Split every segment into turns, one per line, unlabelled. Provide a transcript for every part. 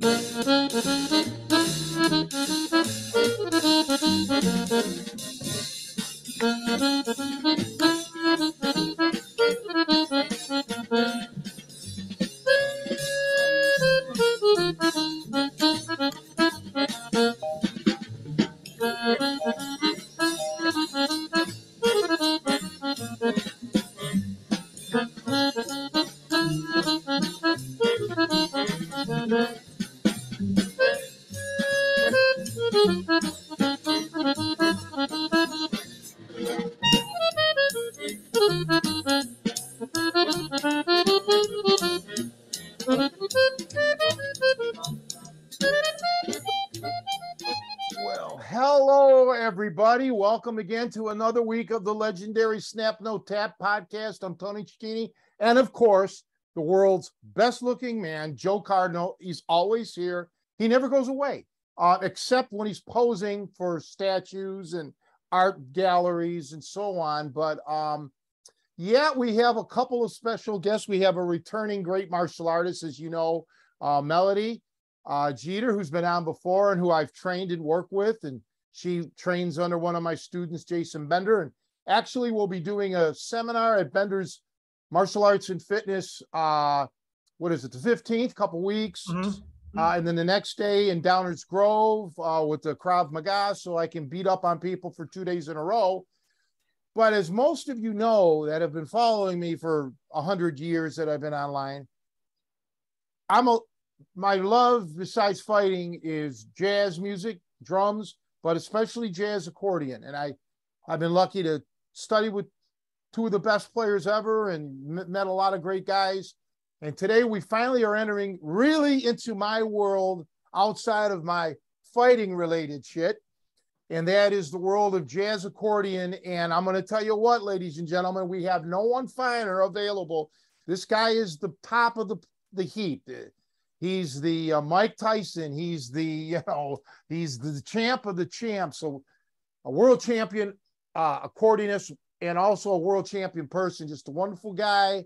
Well, Welcome again to another week of the legendary Snap No Tap podcast. I'm Tony Cecchine. And of course, the world's best looking man, Joe Cardinal. He's always here. He never goes away, uh, except when he's posing for statues and art galleries and so on. But um, yeah, we have a couple of special guests. We have a returning great martial artist, as you know, uh, Melody uh, Jeter, who's been on before and who I've trained and worked with. And she trains under one of my students, Jason Bender. And actually, we'll be doing a seminar at Bender's Martial Arts and Fitness. Uh, what is it, the 15th, couple weeks.
Mm-hmm.
Uh, and then the next day in Downers Grove uh, with the Krav Maga, so I can beat up on people for two days in a row. But as most of you know that have been following me for a hundred years that I've been online, I'm a my love besides fighting is jazz music, drums, but especially jazz accordion. And I, I've been lucky to study with two of the best players ever and met a lot of great guys. And today we finally are entering really into my world outside of my fighting related shit. And that is the world of jazz accordion. And I'm going to tell you what, ladies and gentlemen, we have no one finer available. This guy is the top of the, the heap. He's the uh, Mike Tyson. He's the you know he's the champ of the champs. So a world champion uh, accordionist and also a world champion person. Just a wonderful guy.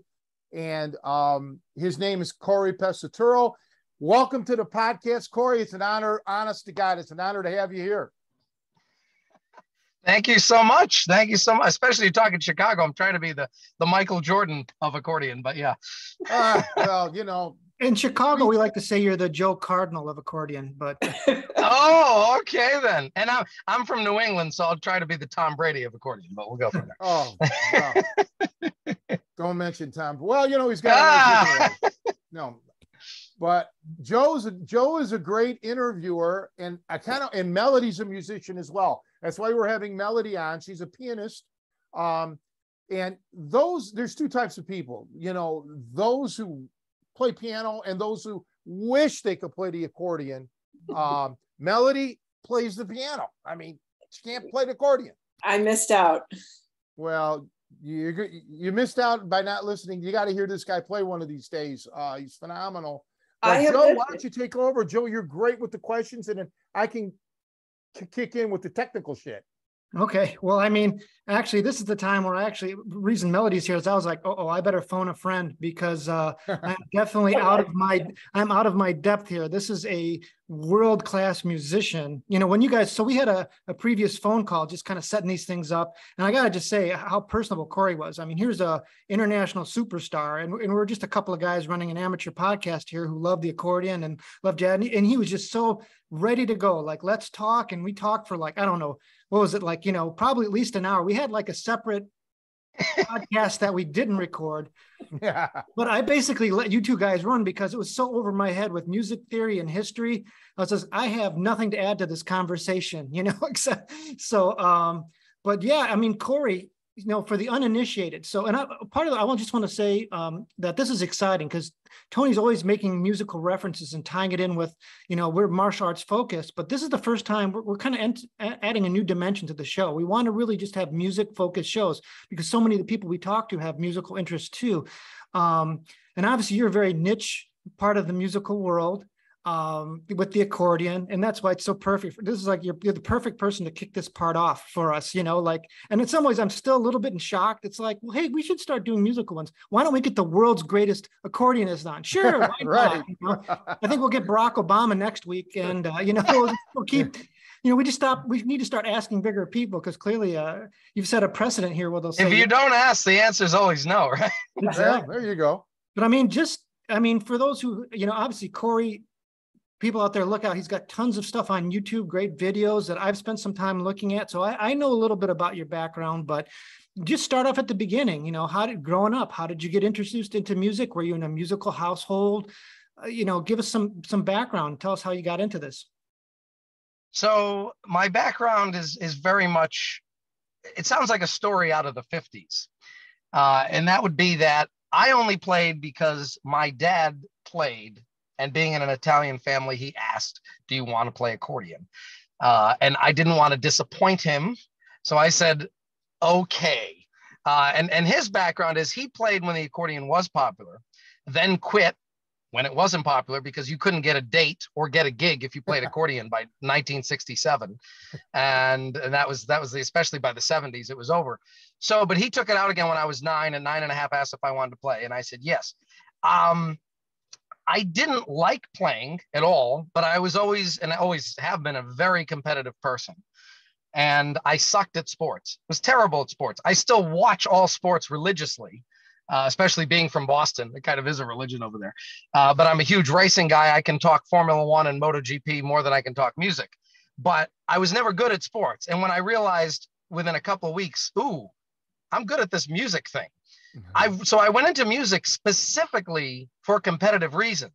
And um, his name is Cory Pesaturo. Welcome to the podcast, Cory. It's an honor, honest to God, it's an honor to have you here.
Thank you so much. Thank you so much. Especially talking Chicago. I'm trying to be the the Michael Jordan of accordion, but yeah.
Uh, well, you know,
In Chicago, we like to say you're the Joe Cardinal of accordion, but
oh, okay then. And I'm I'm from New England, so I'll try to be the Tom Brady of accordion, but we'll go from there.
oh, well, don't mention Tom. Well, you know he's got
Ah.
no, but Joe's a, Joe is a great interviewer, and I kind of and Melody's a musician as well. That's why we're having Melody on. She's a pianist, um, and those there's two types of people. You know, those who play piano and those who wish they could play the accordion. Um, Melody plays the piano. I mean, she can't play the accordion.
I missed out.
Well, you you missed out by not listening. You got to hear this guy play one of these days. Uh, he's phenomenal.
I have
Joe, why don't you take over? Joe, you're great with the questions, and then I can kick in with the technical shit.
Okay. Well, I mean, actually, this is the time where I actually reason Melody's here is I was like, oh, oh, I better phone a friend because uh, I'm definitely out of my I'm out of my depth here. This is a world class musician. You know, when you guys so we had a, a previous phone call just kind of setting these things up, and I gotta just say how personable Cory was. I mean, here's a international superstar, and, and we're just a couple of guys running an amateur podcast here who love the accordion and love jazz, and he, and he was just so ready to go. Like, let's talk, and we talked for like I don't know what was it like, you know, probably at least an hour. We had like a separate podcast that we didn't record,
yeah,
but I basically let you two guys run because it was so over my head with music theory and history. I was just, I have nothing to add to this conversation, you know, except so, um, but yeah, I mean, Cory, you know, for the uninitiated. So, and I, part of it, I just want to say um, that this is exciting because Tony's always making musical references and tying it in with, you know, we're martial arts focused, but this is the first time we're, we're kind of ent- adding a new dimension to the show. We want to really just have music focused shows because so many of the people we talk to have musical interests too. Um, and obviously, you're a very niche part of the musical world. Um, with the accordion, and that's why it's so perfect. This is like you're, you're the perfect person to kick this part off for us, you know. Like, and in some ways, I'm still a little bit in shock. It's like, well, hey, we should start doing musical ones. Why don't we get the world's greatest accordionist on? Sure, right. You know? I think we'll get Barack Obama next week, and uh, you know, we'll, we'll keep you know, we just stop. We need to start asking bigger people because clearly, uh, you've set a precedent here. Where they'll say,
if you don't ask, the answer is always no, right?
Exactly. there you go.
But I mean, just I mean, for those who you know, obviously Cory, people out there look out. He's got tons of stuff on YouTube, great videos that I've spent some time looking at. So I, I know a little bit about your background, but just start off at the beginning. You know, how did growing up? How did you get introduced into music? Were you in a musical household? Uh, you know, give us some some background. Tell us how you got into this.
So my background is is very much. It sounds like a story out of the '50s, uh, and that would be that I only played because my dad played, and being in an Italian family, he asked, "Do you want to play accordion?" Uh, and I didn't want to disappoint him, so I said, "Okay." Uh, and and his background is he played when the accordion was popular, then quit when it wasn't popular because you couldn't get a date or get a gig if you played accordion by 1967 and, and that was that was the, especially by the 70s it was over so but he took it out again when i was nine and nine and a half asked if i wanted to play and i said yes um, i didn't like playing at all but i was always and i always have been a very competitive person and i sucked at sports was terrible at sports i still watch all sports religiously uh, especially being from Boston. It kind of is a religion over there. Uh, but I'm a huge racing guy. I can talk Formula One and MotoGP more than I can talk music. But I was never good at sports. And when I realized within a couple weeks, ooh, I'm good at this music thing. I so I went into music specifically for competitive reasons.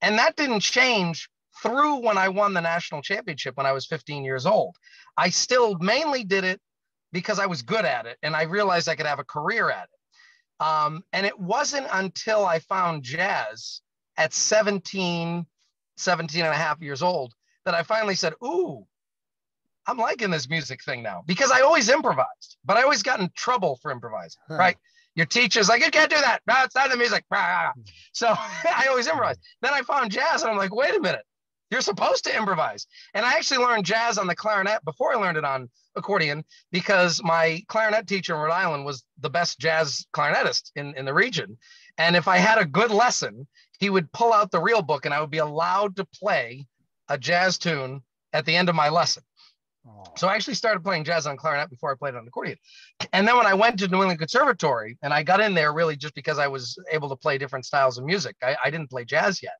And that didn't change through when I won the national championship when I was 15 years old. I still mainly did it because I was good at it and I realized I could have a career at it. Um, and it wasn't until I found jazz at 17, 17 and a half years old that I finally said, Ooh, I'm liking this music thing now because I always improvised, but I always got in trouble for improvising, huh. right? Your teacher's like, you can't do that. No, it's not the music. So I always improvise. Then I found jazz and I'm like, wait a minute. You're supposed to improvise. And I actually learned jazz on the clarinet before I learned it on accordion because my clarinet teacher in Rhode Island was the best jazz clarinetist in, in the region. And if I had a good lesson, he would pull out the real book and I would be allowed to play a jazz tune at the end of my lesson. So I actually started playing jazz on clarinet before I played on accordion. And then when I went to New England Conservatory and I got in there really just because I was able to play different styles of music, I, I didn't play jazz yet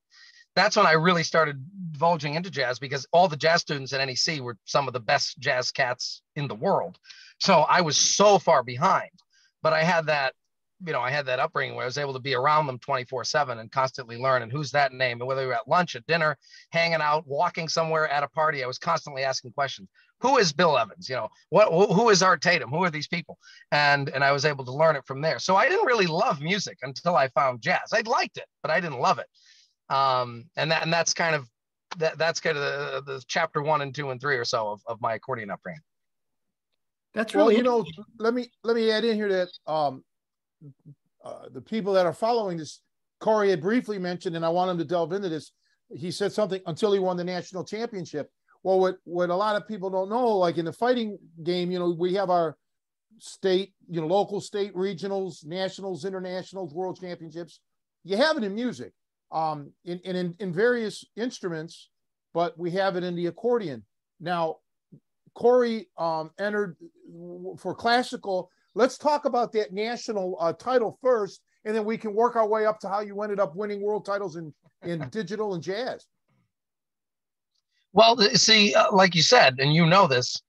that's when I really started divulging into jazz because all the jazz students at NEC were some of the best jazz cats in the world. So I was so far behind, but I had that, you know, I had that upbringing where I was able to be around them 24 seven and constantly learn. And who's that name? And whether we were at lunch, at dinner, hanging out, walking somewhere at a party, I was constantly asking questions. Who is Bill Evans? You know, what, who is Art Tatum? Who are these people? And, and I was able to learn it from there. So I didn't really love music until I found jazz. I liked it, but I didn't love it um, and that and that's kind of that that's kind of the, the chapter one and two and three or so of, of my accordion upbringing.
That's really
well, you know. Let me let me add in here that um, uh, the people that are following this, Cory had briefly mentioned, and I want him to delve into this. He said something until he won the national championship. Well, what what a lot of people don't know, like in the fighting game, you know, we have our state, you know, local, state, regionals, nationals, internationals, world championships. You have it in music um, in, in, in various instruments, but we have it in the accordion. Now, Cory um, entered for classical. Let's talk about that national uh, title first, and then we can work our way up to how you ended up winning world titles in, in digital and jazz.
Well, see, uh, like you said, and you know this,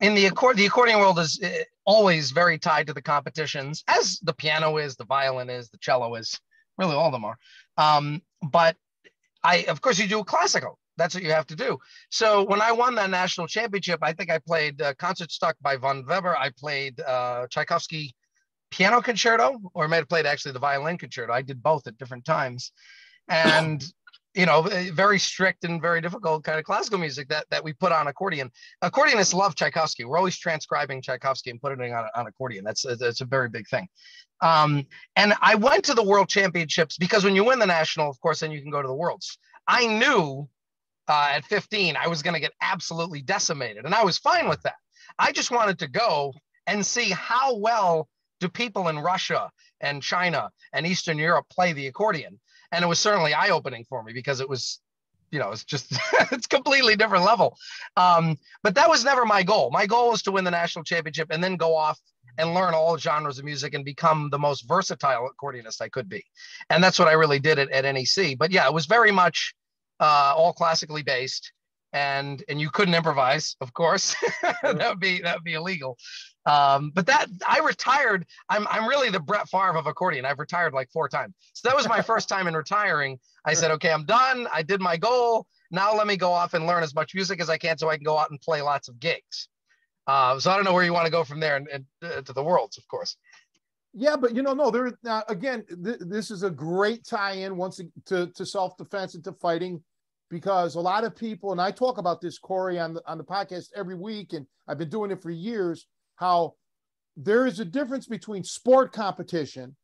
in the accord, the accordion world is uh, always very tied to the competitions, as the piano is, the violin is, the cello is. Really, all of them are. Um, but I, of course, you do classical. That's what you have to do. So when I won that national championship, I think I played uh, Concertstück by von Weber. I played uh, Tchaikovsky piano concerto, or I might have played actually the violin concerto. I did both at different times, and you know, very strict and very difficult kind of classical music that that we put on accordion. Accordionists love Tchaikovsky. We're always transcribing Tchaikovsky and putting it on, on accordion. That's that's a very big thing. Um, and I went to the World Championships because when you win the national, of course, then you can go to the Worlds. I knew uh, at 15, I was going to get absolutely decimated. And I was fine with that. I just wanted to go and see how well do people in Russia and China and Eastern Europe play the accordion. And it was certainly eye opening for me because it was, you know, it's just, it's completely different level. Um, but that was never my goal. My goal was to win the national championship and then go off and learn all genres of music and become the most versatile accordionist I could be. And that's what I really did at, at NEC. But yeah, it was very much uh, all classically based. And, and you couldn't improvise, of course. that would be that would be illegal. Um, but that I retired. I'm I'm really the Brett Favre of accordion. I've retired like four times. So that was my first time in retiring. I said, okay, I'm done. I did my goal. Now let me go off and learn as much music as I can so I can go out and play lots of gigs. Uh, so I don't know where you want to go from there and, and uh, to the worlds, of course.
Yeah, but you know, no, there. Uh, again, th- this is a great tie-in once to to self-defense and to fighting, because a lot of people, and I talk about this, Cory, on the on the podcast every week, and I've been doing it for years. How there is a difference between sport competition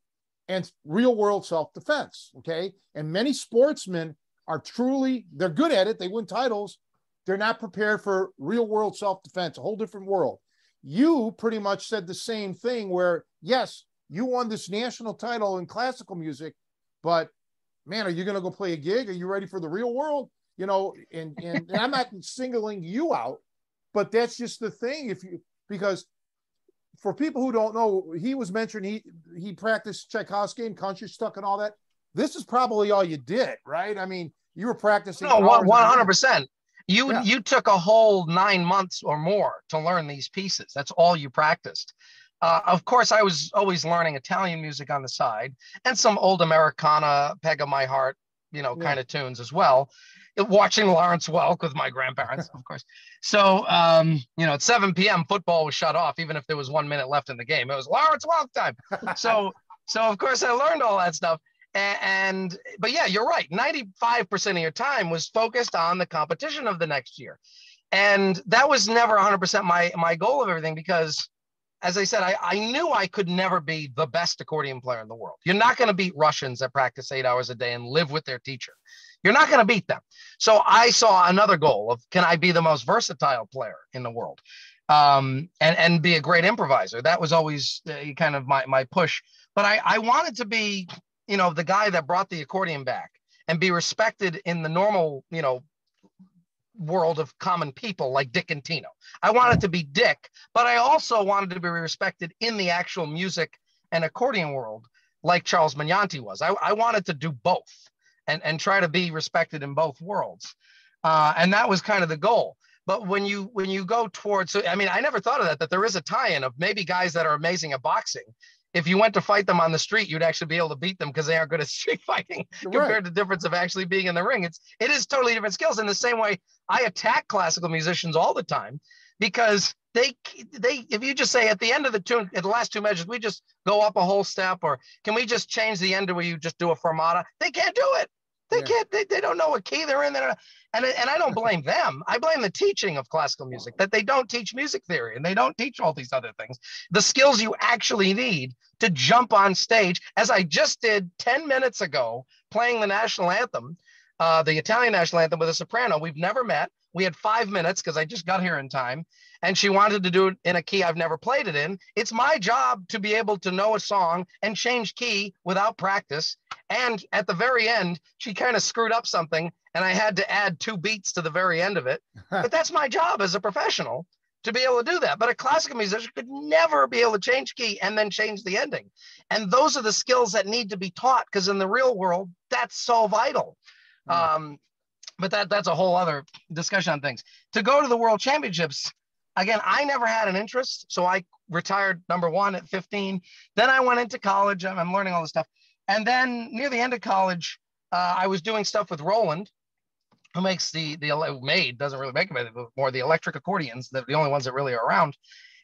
and real world self-defense. Okay, and many sportsmen are truly they're good at it. They win titles, they're not prepared for real world self defense, a whole different world. You pretty much said the same thing where, yes, you won this national title in classical music, but man, are you going to go play a gig? Are you ready for the real world? You know, and, and, and I'm not singling you out, but that's just the thing. If you, because for people who don't know, he was mentioned he he practiced Tchaikovsky and Kunststück and all that. This is probably all you did, right? I mean, you were practicing.
No, one hundred percent. You yeah. you took a whole nine months or more to learn these pieces. That's all you practiced. Uh, of course, I was always learning Italian music on the side and some old Americana, Peg of My Heart, you know, yeah. kind of tunes as well. Watching Lawrence Welk with my grandparents, of course. So, um, you know, at 7 p.m., football was shut off, even if there was one minute left in the game. It was Lawrence Welk time. So, so of course, I learned all that stuff and but yeah you're right 95% of your time was focused on the competition of the next year and that was never 100% my my goal of everything because as i said I, I knew i could never be the best accordion player in the world you're not going to beat russians that practice eight hours a day and live with their teacher you're not going to beat them. So i saw another goal of can i be the most versatile player in the world? Um, and and be a great improviser. That was always uh, kind of my my push. But I, I wanted to be you know, the guy that brought the accordion back and be respected in the normal, you know, world of common people like Dick Contino. I wanted to be Dick, but I also wanted to be respected in the actual music and accordion world like Charles Magnante was. I, I wanted to do both and, and try to be respected in both worlds. Uh, and that was kind of the goal. But when you when you go towards, so, I mean, I never thought of that, that there is a tie-in of maybe guys that are amazing at boxing if you went to fight them on the street, you'd actually be able to beat them because they aren't good at street fighting right. compared to the difference of actually being in the ring. It's it is totally different skills. In the same way, I attack classical musicians all the time because they they if you just say at the end of the tune at the last two measures we just go up a whole step or can we just change the end to where you just do a fermata they can't do it they yeah. can't they, they don't know what key they're in they're and, and I don't blame them. I blame the teaching of classical music that they don't teach music theory and they don't teach all these other things. The skills you actually need to jump on stage, as I just did 10 minutes ago, playing the national anthem, uh, the Italian national anthem with a soprano. We've never met. We had five minutes because I just got here in time. And she wanted to do it in a key I've never played it in. It's my job to be able to know a song and change key without practice. And at the very end, she kind of screwed up something and I had to add two beats to the very end of it. but that's my job as a professional to be able to do that. But a classical musician could never be able to change key and then change the ending. And those are the skills that need to be taught because in the real world, that's so vital. Mm. Um, but that that's a whole other discussion on things. To go to the world championships, again, I never had an interest. So I retired number one at 15. Then I went into college. I'm, learning all this stuff. And then near the end of college, uh, I was doing stuff with Roland, who makes the the made doesn't really make them more the electric accordions, the, the only ones that really are around.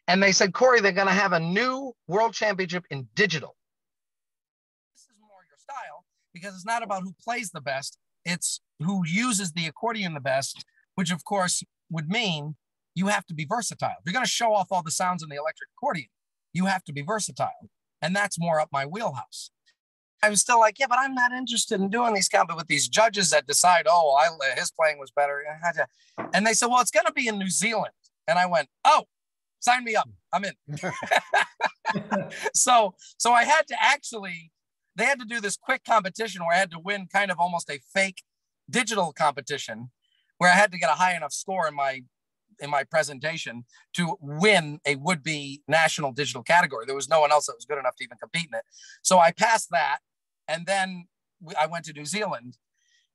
And they said, Cory, they're going to have a new world championship in digital. This is more your style because it's not about who plays the best; it's who uses the accordion the best, which of course would mean you have to be versatile. If you're going to show off all the sounds in the electric accordion, you have to be versatile, and that's more up my wheelhouse. I was still like, yeah, but I'm not interested in doing these. But with these judges that decide, oh, I, his playing was better, and they said, well, it's going to be in New Zealand, and I went, oh, sign me up, I'm in. so, so I had to actually, they had to do this quick competition where I had to win kind of almost a fake digital competition, where I had to get a high enough score in my in my presentation to win a would-be national digital category. There was no one else that was good enough to even compete in it. So I passed that. And then I went to New Zealand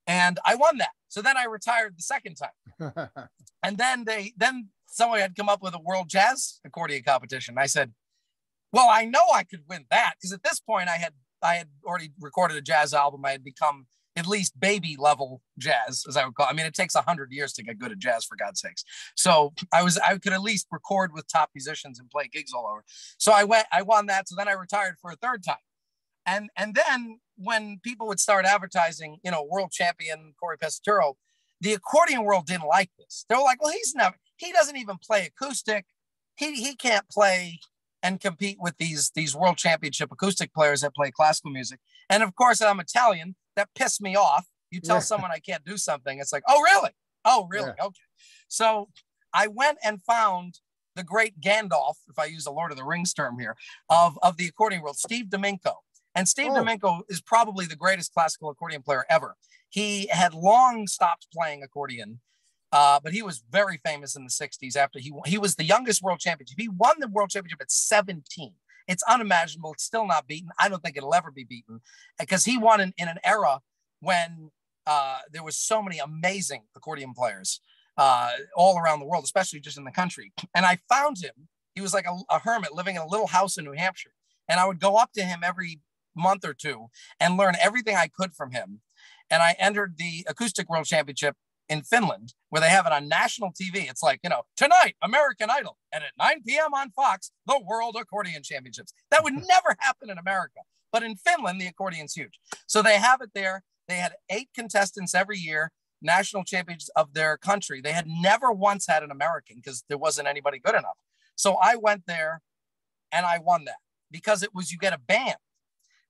and I won that. So then I retired the second time. and then they then someone had come up with a world jazz accordion competition. I said, "Well, I know I could win that because at this point I had I had already recorded a jazz album. I had become at least baby level jazz, as I would call. It. I mean, it takes a hundred years to get good at jazz, for God's sakes. So I was I could at least record with top musicians and play gigs all over. So I went, I won that. So then I retired for a third time, and and then when people would start advertising, you know, world champion Cory Pesaturo, the accordion world didn't like this. They were like, well, he's never, he doesn't even play acoustic. He, he can't play and compete with these, these world championship acoustic players that play classical music. And of course, I'm Italian. That pissed me off. You tell yeah. someone I can't do something, it's like, oh, really? Oh, really? Yeah. Okay. So I went and found the great Gandalf, if I use the Lord of the Rings term here, of, of the accordion world, Steve Dominko. And Steve oh. Is probably the greatest classical accordion player ever. He had long stopped playing accordion, uh, but he was very famous in the 60s after he he was the youngest world championship. He won the world championship at 17. It's unimaginable. It's still not beaten. I don't think it'll ever be beaten because he won in, in an era when uh, there was so many amazing accordion players uh, all around the world, especially just in the country. And I found him. He was like a, a hermit living in a little house in New Hampshire. And I would go up to him every month or two and learn everything I could from him. And I entered the Acoustic World Championship in Finland, where they have it on national TV. It's like, you know, tonight, American Idol, and at 9 p.m. on Fox, the World Accordion Championships. That would never happen in America. But in Finland, the accordion's huge. So they have it there. They had eight contestants every year, national champions of their country. They had never once had an American because there wasn't anybody good enough. So I went there and I won that because it was you get a band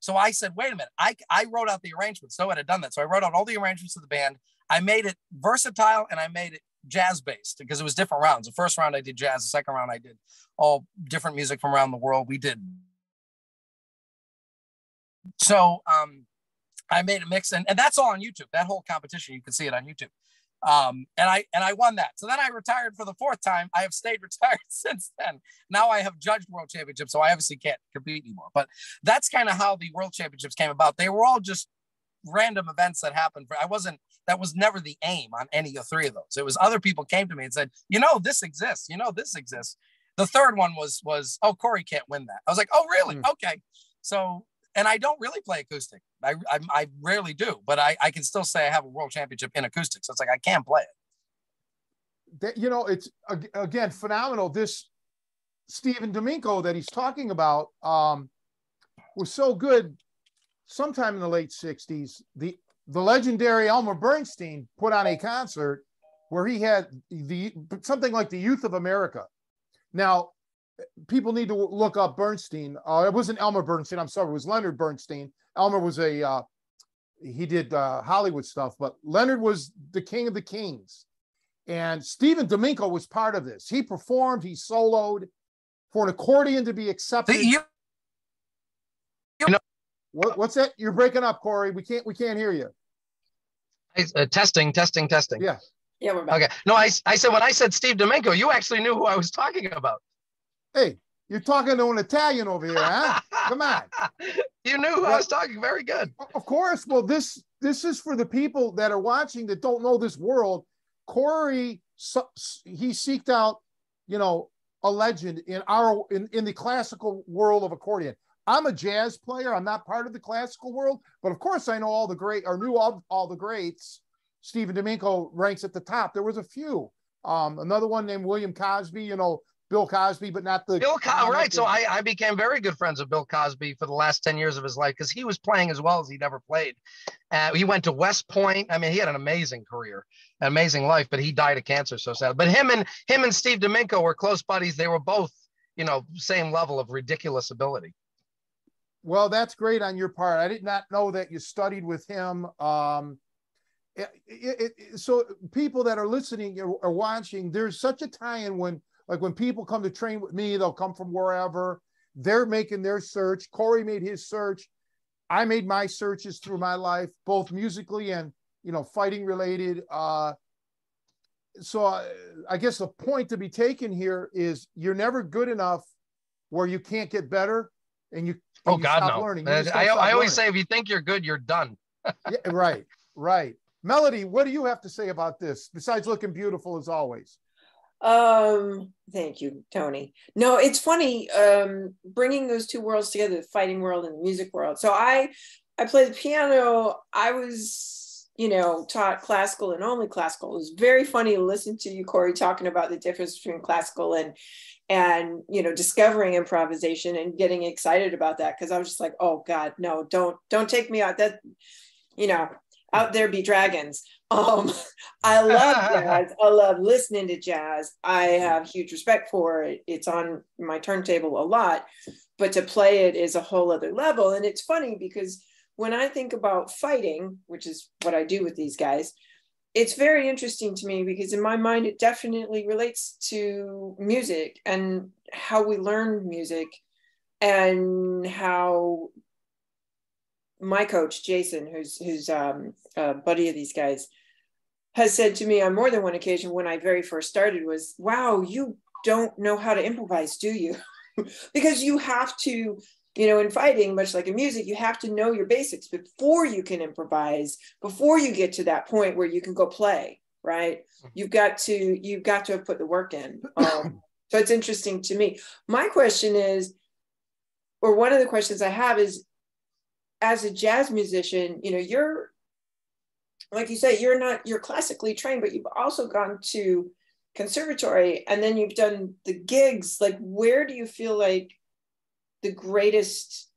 so I said, wait a minute, I, I wrote out the arrangements. No one had done that. So I wrote out all the arrangements of the band. I made it versatile and I made it jazz based because it was different rounds. The first round I did jazz, the second round I did all different music from around the world. We did. So um, I made a mix and, and that's all on YouTube. That whole competition, you can see it on YouTube. Um, and I and I won that. So then I retired for the fourth time. I have stayed retired since then. Now I have judged world championships, so I obviously can't compete anymore. But that's kind of how the world championships came about. They were all just random events that happened. I wasn't. That was never the aim on any of three of those. It was other people came to me and said, you know, this exists. You know, this exists. The third one was was oh Cory can't win that. I was like, oh really? Mm. Okay. So and I don't really play acoustic. I, I, I rarely do, but I, I can still say I have a world championship in acoustic. So it's like I can't play it.
That, you know, it's again phenomenal. This Stephen Dominko that he's talking about um, was so good. Sometime in the late '60s, the the legendary Elmer Bernstein put on a concert where he had the something like the Youth of America. Now, people need to look up Bernstein. Uh, it wasn't Elmer Bernstein. I'm sorry, it was Leonard Bernstein. Elmer was a uh, he did uh, Hollywood stuff, but Leonard was the king of the kings, and Stephen Dominko was part of this. He performed, he soloed for an accordion to be accepted. Know, what, what's that? You're breaking up, Cory. We can't we can't hear you.
Uh, testing, testing, testing.
Yeah.
Yeah, we're back.
Okay. No, I, I said when I said Steve Dominko, you actually knew who I was talking about.
Hey, you're talking to an Italian over here, huh? Come on.
You knew well, I was talking. Very good.
Of course. Well, this this is for the people that are watching that don't know this world. Cory, he seeked out, you know, a legend in our in, in the classical world of accordion. I'm a jazz player. I'm not part of the classical world, but of course I know all the great or knew all, all the greats. Stephen Dominko ranks at the top. There was a few. Um, another one named William Cosby, you know, Bill Cosby, but not the
Bill Cosby. Right. So I, I became very good friends with Bill Cosby for the last 10 years of his life because he was playing as well as he'd ever played. Uh, he went to West Point. I mean, he had an amazing career, an amazing life, but he died of cancer. So sad. But him and him and Steve Dominko were close buddies. They were both, you know, same level of ridiculous ability.
Well, that's great on your part. I did not know that you studied with him. Um, it, it, it, so people that are listening or, watching, there's such a tie-in when, like when people come to train with me, they'll come from wherever. They're making their search. Cory made his search. I made my searches through my life, both musically and you know fighting related. Uh, so I, I guess the point to be taken here is you're never good enough where you can't get better, and you. And
oh
you
God,
stop
no!
Learning. You
I,
just
I, always
learning.
say if you think you're good, you're done.
yeah, right, right. Melody, what do you have to say about this? Besides looking beautiful as always.
Um, thank you, Tony. No, it's funny um, bringing those two worlds together, the fighting world and the music world. So I, I play the piano. I was, you know, taught classical and only classical. It was very funny to listen to you, Cory, talking about the difference between classical and and you know discovering improvisation and getting excited about that because I was just like, oh God, no, don't don't take me out. That you know, out there be dragons. Um, I love jazz. I love listening to jazz. I have huge respect for it. It's on my turntable a lot, but to play it is a whole other level. And it's funny because when I think about fighting, which is what I do with these guys, it's very interesting to me because in my mind it definitely relates to music and how we learn music and how my coach jason who's who's um, a buddy of these guys has said to me on more than one occasion when i very first started was wow you don't know how to improvise do you? Because you have to you know in fighting much like in music you have to know your basics before you can improvise before you get to that point where you can go play right? You've got to you've got to have put the work in. Um, so it's interesting to me. My question is or one of the questions i have is as a jazz musician you know you're like you say you're not you're classically trained but you've also gone to conservatory and then you've done the gigs. Like where do you feel like the greatest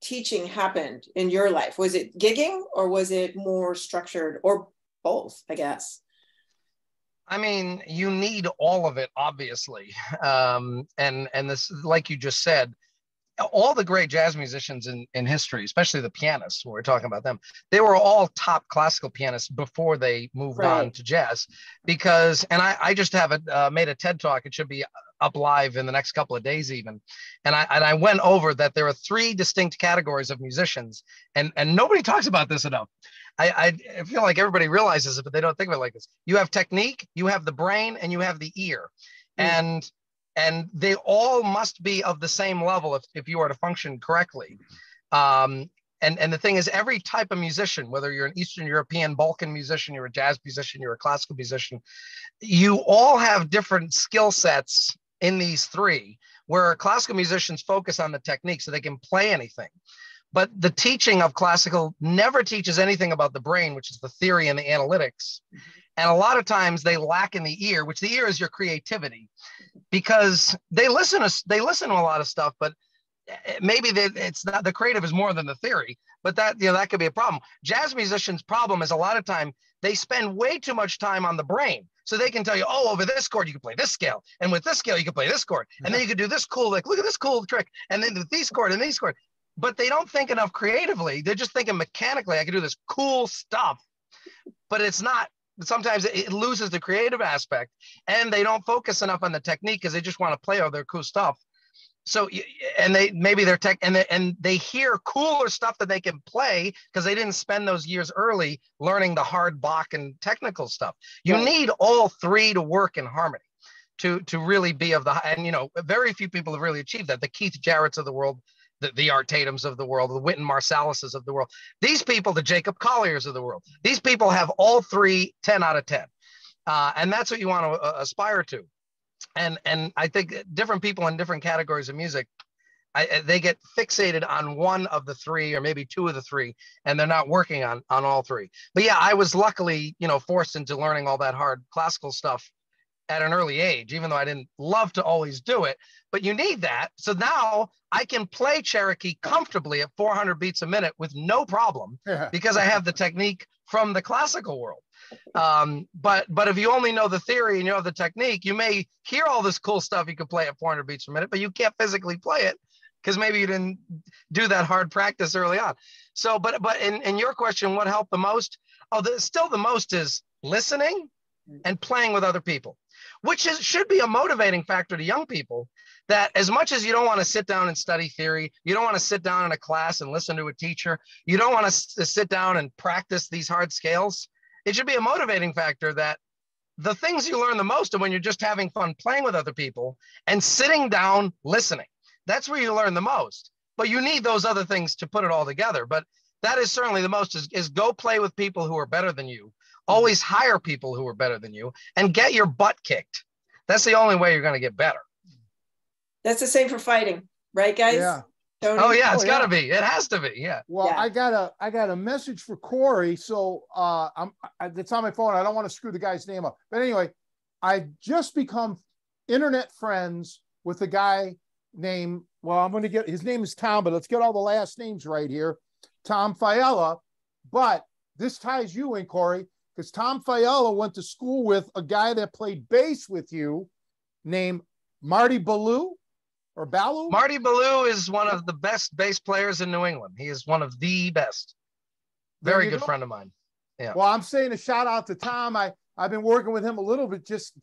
teaching happened in your life? Was it gigging or was it more structured or both, I guess?
I mean, you need all of it, obviously. Um, and and this, like you just said, all the great jazz musicians in, in history, especially the pianists, we're talking about them, they were all top classical pianists before they moved
Right.
on to jazz. Because, and I, I just have a, uh, made a TED talk. It should be up live in the next couple of days, even. And I and I went over that there are three distinct categories of musicians, and and nobody talks about this enough. I, I feel like everybody realizes it, but they don't think of it like this. You have technique, you have the brain, and you have the ear,
Mm.
and and they all must be of the same level if, if you are to function correctly. Um, and and the thing is, every type of musician, whether you're an Eastern European Balkan musician, you're a jazz musician, you're a classical musician, you all have different skill sets in these three. Where classical musicians focus on the technique so they can play anything. But the teaching of classical never teaches anything about the brain, which is the theory and the analytics. Mm-hmm. And a lot of times they lack in the ear, which the ear is your creativity, because they listen to they listen to a lot of stuff, but Eh, maybe they, it's not the creative is more than the theory. But that you know that could be a problem. Jazz musicians' problem is a lot of time they spend way too much time on the brain. So they can tell you, oh, over this chord you can play this scale, and with this scale you can play this chord, and then you can do this cool, like look at this cool trick, and then with these chord and these chord. But they don't think enough creatively. They're just thinking mechanically. I can do this cool stuff, but it's not. Sometimes it loses the creative aspect, and they don't focus enough on the technique because they just want to play all their cool stuff. So and they maybe they're tech and they, and they hear cooler stuff that they can play because they didn't spend those years early learning the hard Bach and technical stuff. You
Right.
need all three to work in harmony to to really be of the and you know very few people have really achieved that. The Keith Jarrett's of the world, the, the Art Tatum's of the world, the Wynton Marsalis's of the world. These people, the Jacob Colliers of the world. These people have all three 10 out of 10. Uh, and that's what you want to uh, aspire to. And and I think different people in different categories of music, I, they get fixated on one of the three or maybe two of the three, and they're not working on on all three. But yeah, I was luckily you know forced into learning all that hard classical stuff at an early age, even though I didn't love to always do it. But you need that. So now I can play Cherokee comfortably at 400 beats a minute with no problem
Yeah.
because I have the technique from the classical world. Um, but but if you only know the theory and you know the technique, you may hear all this cool stuff you can play at 400 beats per minute, but you can't physically play it because maybe you didn't do that hard practice early on. So, but but in, in your question, what helped the most? Oh, the, still the most is listening and playing with other people, which is should be a motivating factor to young people. That as much as you don't want to sit down and study theory, you don't want to sit down in a class and listen to a teacher, you don't want to sit down and practice these hard scales. It should be a motivating factor that the things you learn the most are when you're just having fun playing with other people and sitting down listening. That's where you learn the most. But you need those other things to put it all together. But that is certainly the most is, is go play with people who are better than you. Mm-hmm. Always hire people who are better than you and get your butt kicked. That's the only way you're going to get better.
That's the same for fighting, right, guys?
Yeah.
Tony? Oh yeah, it's oh, got to be. It has to be. Yeah.
Well,
yeah.
I got a I got a message for Cory. So uh, I'm I, it's on my phone. I don't want to screw the guy's name up. But anyway, I just become internet friends with a guy named. Well, I'm going to get his name is Tom, but let's get all the last names right here. Tom Fiella. But this ties you in, Cory, because Tom Fiella went to school with a guy that played bass with you, named Marty Ballou or Baloo?
Marty Ballou is one of the best bass players in New England. He is one of the best. Very good go. friend of mine. Yeah.
Well, I'm saying a shout out to Tom. I I've been working with him a little bit, just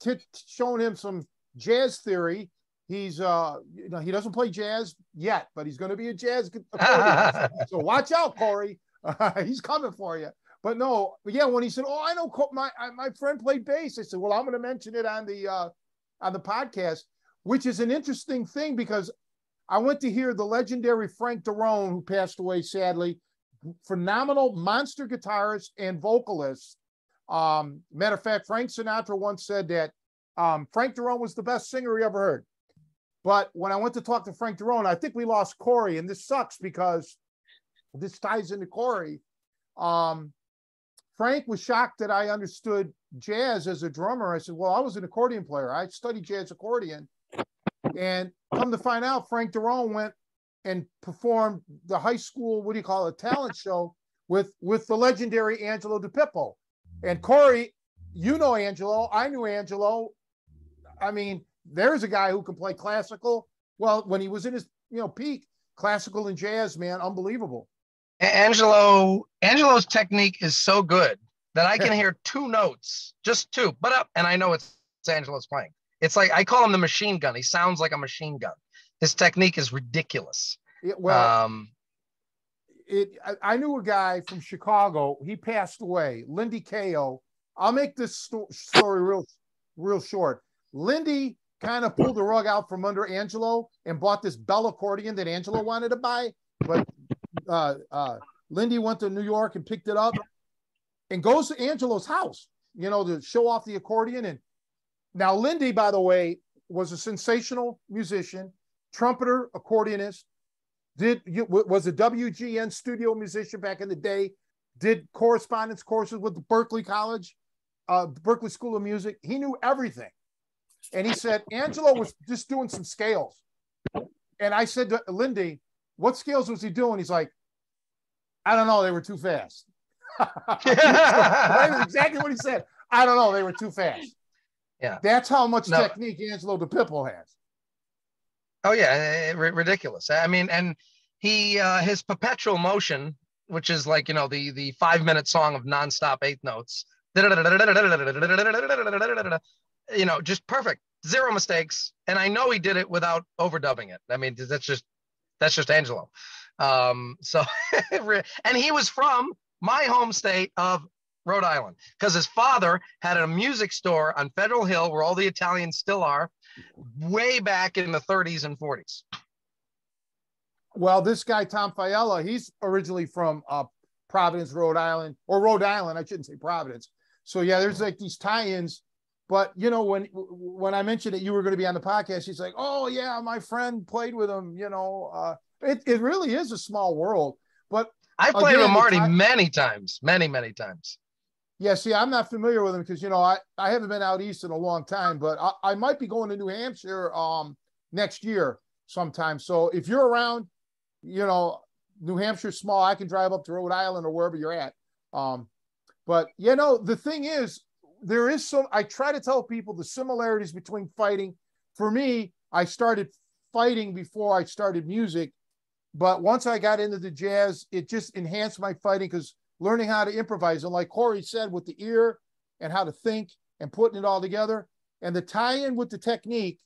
t- t- showing him some jazz theory. He's uh, you know, he doesn't play jazz yet, but he's going to be a jazz so watch out, Cory. Uh, he's coming for you. But no, but yeah, when he said, "Oh, I know my my friend played bass," I said, "Well, I'm going to mention it on the uh, on the podcast." Which is an interesting thing because I went to hear the legendary Frank D'Rone, who passed away sadly, phenomenal monster guitarist and vocalist. Um, matter of fact, Frank Sinatra once said that um, Frank D'Rone was the best singer he ever heard. But when I went to talk to Frank D'Rone, I think we lost Cory, and this sucks because this ties into Cory. Um, Frank was shocked that I understood jazz as a drummer. I said, Well, I was an accordion player. I studied jazz accordion. And come to find out, Frank D'Rone went and performed the high school, what do you call it, talent show with with the legendary Angelo DiPippo. And Cory, you know Angelo, I knew Angelo. I mean, there's a guy who can play classical. Well, when he was in his, you know, peak, classical and jazz, man, unbelievable.
Angelo, Angelo's technique is so good that I can hear two notes, just two, but up, and I know it's, it's Angelo's playing. It's like I call him the machine gun. He sounds like a machine gun. His technique is ridiculous.
Yeah, well, um, it. I, I, knew a guy from Chicago. He passed away. Lindy Ko. I'll make this sto- story real, real short. Lindy kind of pulled the rug out from under Angelo and bought this bell accordion that Angelo wanted to buy, but uh, uh, Lindy went to New York and picked it up and goes to Angelo's house, you know, to show off the accordion. And now, Lindy, by the way, was a sensational musician, trumpeter, accordionist, did was a WGN studio musician back in the day, did correspondence courses with the Berklee College, uh, Berklee School of Music. He knew everything. And he said, Angelo was just doing some scales. And I said to Lindy, what scales was he doing? He's like, I don't know. They were too fast. exactly what he said. I don't know. They were too fast.
Yeah.
That's how much no. technique Angelo DiPippo has.
Oh yeah, eh, eh, r- ridiculous. I mean, and he uh, his perpetual motion, which is like you know the the five minute song of nonstop eighth notes. You know, just perfect, zero mistakes, and I know he did it without overdubbing it. I mean, that's just that's just Angelo. Um, so, and he was from my home state of Rhode Island, because his father had a music store on Federal Hill where all the Italians still are, way back in the 30s and 40s.
Well, this guy, Tom Fiella, he's originally from uh, Providence, Rhode Island, or Rhode Island. I shouldn't say Providence. So yeah, there's like these tie-ins. But you know, when when I mentioned that you were going to be on the podcast, he's like, "Oh yeah, my friend played with him." You know, uh, it it really is a small world. But
I played again, with Marty many times, many many times.
Yeah, see, I'm not familiar with him because you know I, I haven't been out east in a long time, but I, I might be going to New Hampshire um next year sometime. So if you're around, you know, New Hampshire's small, I can drive up to Rhode Island or wherever you're at. Um, but you know, the thing is, there is some. I try to tell people the similarities between fighting. For me, I started fighting before I started music, but once I got into the jazz, it just enhanced my fighting because learning how to improvise and like Cory said, with the ear and how to think and putting it all together and the tie-in with the technique.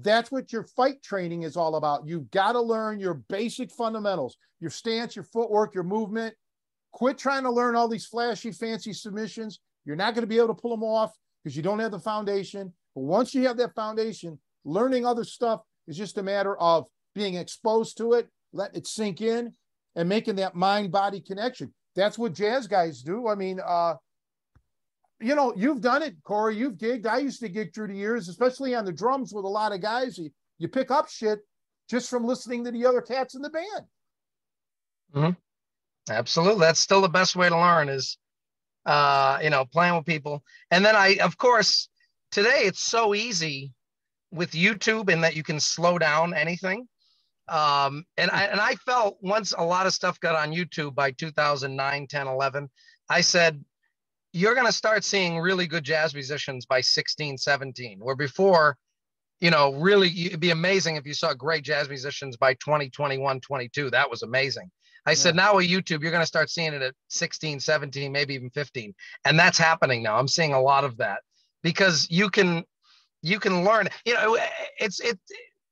That's what your fight training is all about. You've got to learn your basic fundamentals, your stance, your footwork, your movement. Quit trying to learn all these flashy, fancy submissions. You're not going to be able to pull them off because you don't have the foundation. But once you have that foundation, learning other stuff is just a matter of being exposed to it, letting it sink in, and making that mind body connection. That's what jazz guys do. I mean, uh, you know, you've done it, Cory. You've gigged. I used to gig through the years, especially on the drums with a lot of guys. You, you pick up shit just from listening to the other cats in the band.
Mm-hmm. Absolutely. That's still the best way to learn is, uh, you know, playing with people. And then I, of course, today it's so easy with YouTube in that you can slow down anything. Um, and I and I felt once a lot of stuff got on YouTube by 2009, 10, 11, I said, you're going to start seeing really good jazz musicians by 16, 17, where before, you know, really it'd be amazing if you saw great jazz musicians by 20, 21, 22. That was amazing. I yeah. said, now with YouTube, you're going to start seeing it at 16, 17, maybe even 15. And that's happening now. I'm seeing a lot of that because you can you can learn you know it's it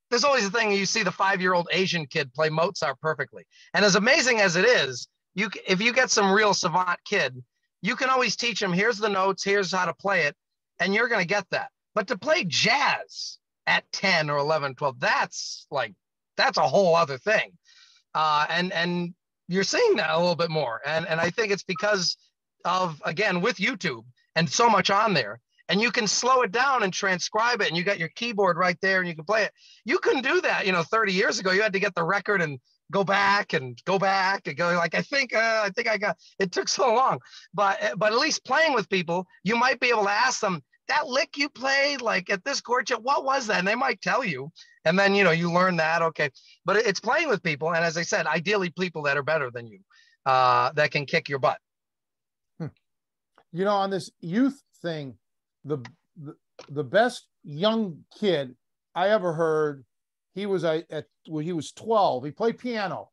there's always a thing you see the five year old asian kid play mozart perfectly. And as amazing as it is you if you get some real savant kid you can always teach them here's the notes here's how to play it and you're going to get that. But to play jazz at 10 or 11 12 that's like that's a whole other thing. Uh, and and you're seeing that a little bit more. And and i think it's because of again with youtube and so much on there and you can slow it down and transcribe it and you got your keyboard right there and you can play it. You couldn't do that you know 30 years ago. You had to get the record and go back and go back and go like i think uh, i think i got it took so long. But uh, but at least playing with people you might be able to ask them that lick you played like at this chord what was that? And they might tell you. And then you know you learn that okay. But it's playing with people and as i said ideally people that are better than you uh, that can kick your butt.
Hmm. you know on this youth thing the, the the best young kid I ever heard. He was at when he was 12. He played piano,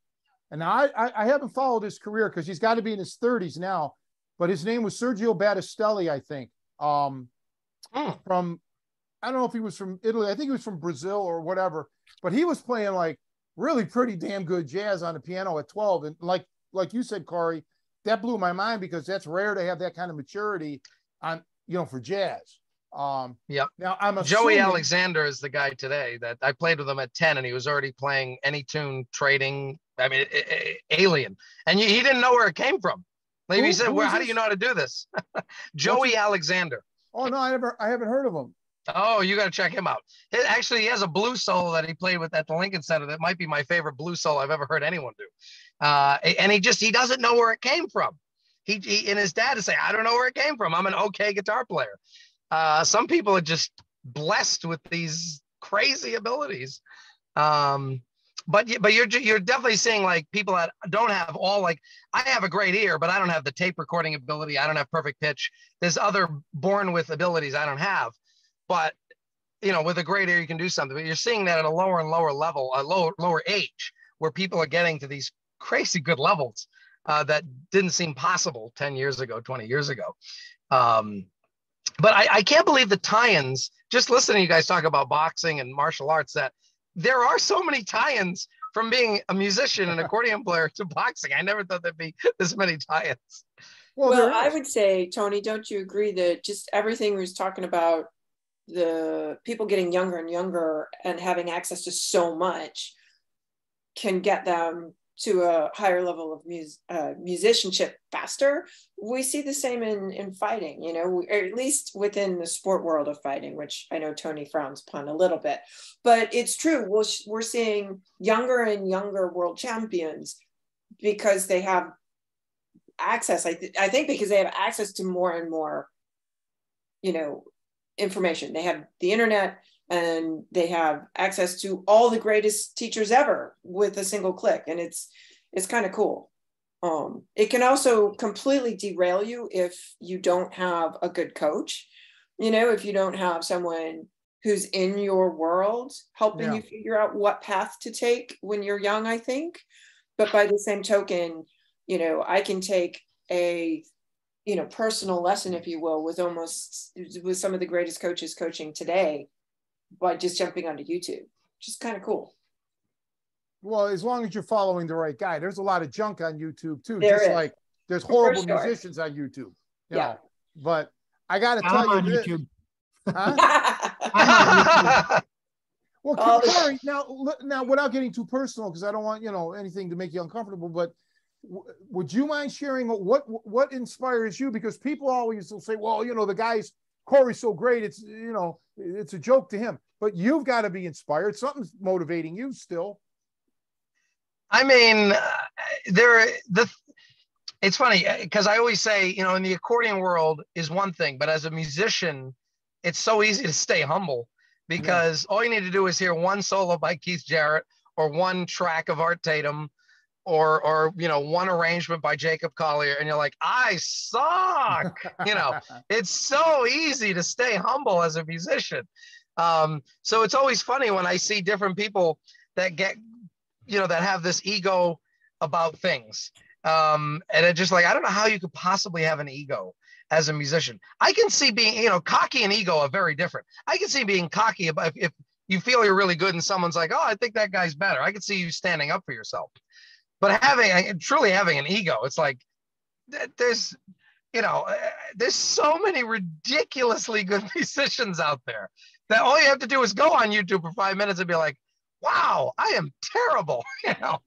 and I I, I haven't followed his career because he's got to be in his 30s now. But his name was Sergio Battistelli, I think. Um, mm. from I don't know if he was from Italy. I think he was from Brazil or whatever. But he was playing like really pretty damn good jazz on the piano at 12. And like like you said, Cory, that blew my mind because that's rare to have that kind of maturity on you know, for jazz. Um,
yep.
Now I'm
assuming... Joey Alexander is the guy today that I played with him at 10 and he was already playing any tune trading. I mean, it, it, alien. And he didn't know where it came from. Maybe who, he said, well, how this? do you know how to do this? Joey Alexander.
Oh, no, I never, I haven't heard of him.
Oh, you got to check him out. Actually, he has a blues solo that he played with at the Lincoln Center. That might be my favorite blues solo I've ever heard anyone do. Uh, and he just, he doesn't know where it came from. He, he and his dad to say, I don't know where it came from. I'm an okay guitar player. Uh, some people are just blessed with these crazy abilities. Um, but but you're you're definitely seeing like people that don't have all like I have a great ear, but I don't have the tape recording ability. I don't have perfect pitch. There's other born with abilities I don't have, but you know, with a great ear you can do something. But you're seeing that at a lower and lower level, a lower lower age, where people are getting to these crazy good levels uh, that didn't seem possible 10 years ago, 20 years ago. Um, but I, I can't believe the tie-ins, just listening to you guys talk about boxing and martial arts, that there are so many tie-ins from being a musician and accordion player to boxing. I never thought there'd be this many tie-ins.
Well, well I would say, Tony, don't you agree that just everything we was talking about, the people getting younger and younger and having access to so much can get them to a higher level of mus- uh, musicianship faster. We see the same in in fighting, you know, or at least within the sport world of fighting, which I know Tony frowns upon a little bit, but it's true. We're, we're seeing younger and younger world champions because they have access. I, th- I think because they have access to more and more, you know, information. They have the internet and they have access to all the greatest teachers ever with a single click and it's it's kind of cool um, it can also completely derail you if you don't have a good coach you know if you don't have someone who's in your world, helping
Yeah.
you figure out what path to take when you're young, I think. But by the same token, you know, I can take a you know personal lesson if you will with almost with some of the greatest coaches coaching today by just jumping onto youtube which is kind of cool
Well, as long as you're following the right guy, there's a lot of junk on YouTube too.
There
just
is.
like there's horrible
sure.
musicians on YouTube. You
Yeah.
know, but I got to
I'm
tell you
on
this.
YouTube.
Huh? Well,
All the-
now, now, without getting too personal, because I don't want you know anything to make you uncomfortable, but w- would you mind sharing what what inspires you? Because people always will say, "Well, you know, the guy's Cory's so great, it's you know, it's a joke to him." But you've got to be inspired. Something's motivating you still.
I mean, uh, there the it's funny because I always say, you know, in the accordion world is one thing, but as a musician, it's so easy to stay humble because all you need to do is hear one solo by Keith Jarrett or one track of Art Tatum or or you know one arrangement by Jacob Collier and you're like I suck you know? It's so easy to stay humble as a musician. Um, so it's always funny when I see different people that get you know that have this ego about things. Um, and it just like I don't know how you could possibly have an ego as a musician. I can see being you know cocky and ego are very different. I can see being cocky about if, if you feel you're really good and someone's like oh I think that guy's better. I can see you standing up for yourself but having truly having an ego it's like there's you know uh, there's so many ridiculously good musicians out there that all you have to do is go on youtube for five minutes and be like wow i am terrible you know?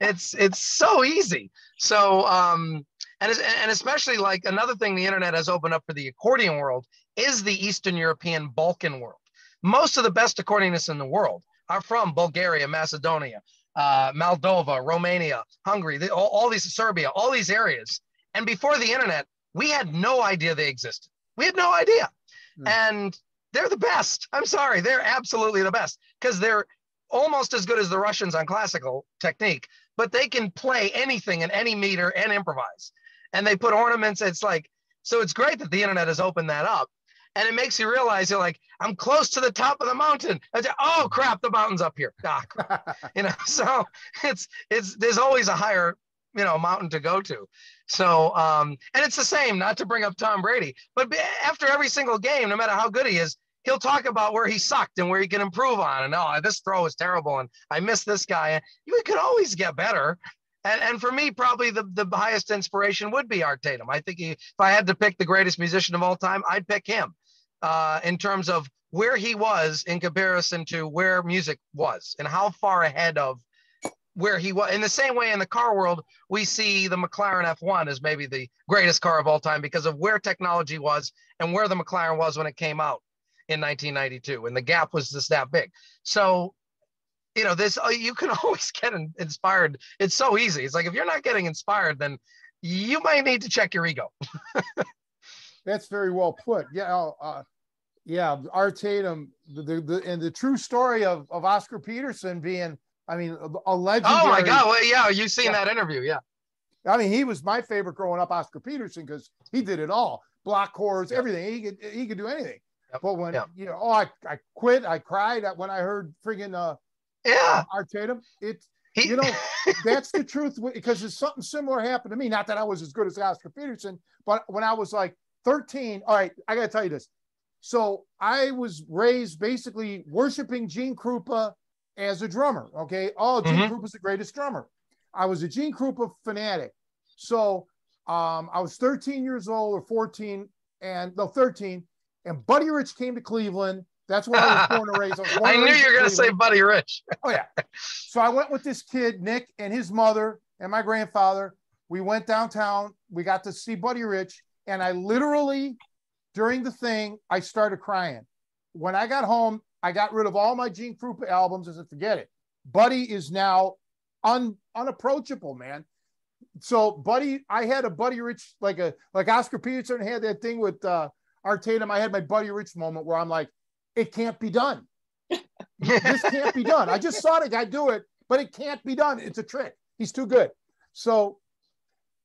It's it's so easy. So um and, and especially like another thing the internet has opened up for the accordion world is the eastern european balkan world. Most of the best accordionists in the world are from bulgaria macedonia uh, Moldova, Romania, Hungary, the, all, all these Serbia, all these areas. And before the internet, we had no idea they existed. We had no idea.
Hmm.
And they're the best. I'm sorry, they're absolutely the best because they're almost as good as the Russians on classical technique, but they can play anything in any meter and improvise. And they put ornaments. It's like, so it's great that the internet has opened that up. And it makes you realize you're like, I'm close to the top of the mountain. Say, oh crap, the mountain's up here. Ah, you know so it's it's there's always a higher you know mountain to go to so um and it's the same not to bring up tom brady but after every single game no matter how good he is he'll talk about where he sucked and where he can improve on and oh this throw is terrible and i missed this guy you could always get better and, and for me, probably the, the highest inspiration would be Art Tatum. I think he, if I had to pick the greatest musician of all time, I'd pick him uh, in terms of where he was in comparison to where music was and how far ahead of where he was. In the same way, in the car world, we see the McLaren F1 as maybe the greatest car of all time because of where technology was and where the McLaren was when it came out in 1992, and the gap was just that big. So, you know, this uh, you can always get inspired. It's so easy. It's like if you're not getting inspired, then you might need to check your ego.
That's very well put. Yeah, uh, yeah. Art Tatum, the, the, the and the true story of of Oscar Peterson being, I mean, a, a legendary.
Oh my God! Well, yeah, you've seen
Yeah.
that interview, yeah.
I mean, he was my favorite growing up, Oscar Peterson, because he did it all. Block chords,
Yeah.
everything. He could he could do anything.
Yep.
But when
Yeah.
you know, oh, I, I quit. I cried when I heard friggin' uh,
Yeah,
Art Tatum. It's
he,
you know that's the truth because it's something similar happened to me. Not that I was as good as Oscar Peterson, but when I was like 13, all right, I gotta tell you this. So I was raised basically worshiping Gene Krupa as a drummer. Okay. Oh, Gene
Mhm.
Krupa's the greatest drummer. I was a Gene Krupa fanatic. So um, I was 13 years old or 14 and no 13, and Buddy Rich came to Cleveland. That's where I was born and raised. I,
I knew you were going to say Buddy Rich.
Oh yeah. So I went with this kid, Nick, and his mother and my grandfather. We went downtown. We got to see Buddy Rich, and I literally, during the thing, I started crying. When I got home, I got rid of all my Gene Krupa albums. I said, forget it. Buddy is now un, unapproachable, man. So Buddy, I had a Buddy Rich like a like Oscar Peterson had that thing with uh, Art Tatum. I had my Buddy Rich moment where I'm like, it can't be done this can't be done. I just saw the guy do it, but it can't be done. It's a trick. He's too good. So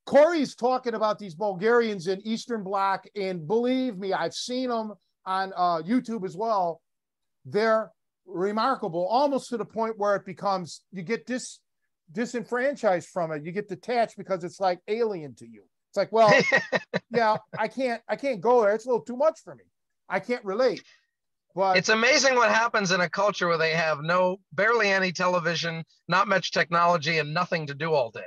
Cory's talking about these Bulgarians in Eastern Bloc, and believe me, I've seen them on uh, YouTube as well. they're remarkable, almost to the point where it becomes you get dis disenfranchised from it. You get detached because it's like alien to you. It's like, well, yeah, I can't, I can't go there. It's a little too much for me. I can't relate. But
it's amazing what happens in a culture where they have no barely any television, not much technology, and nothing to do all day.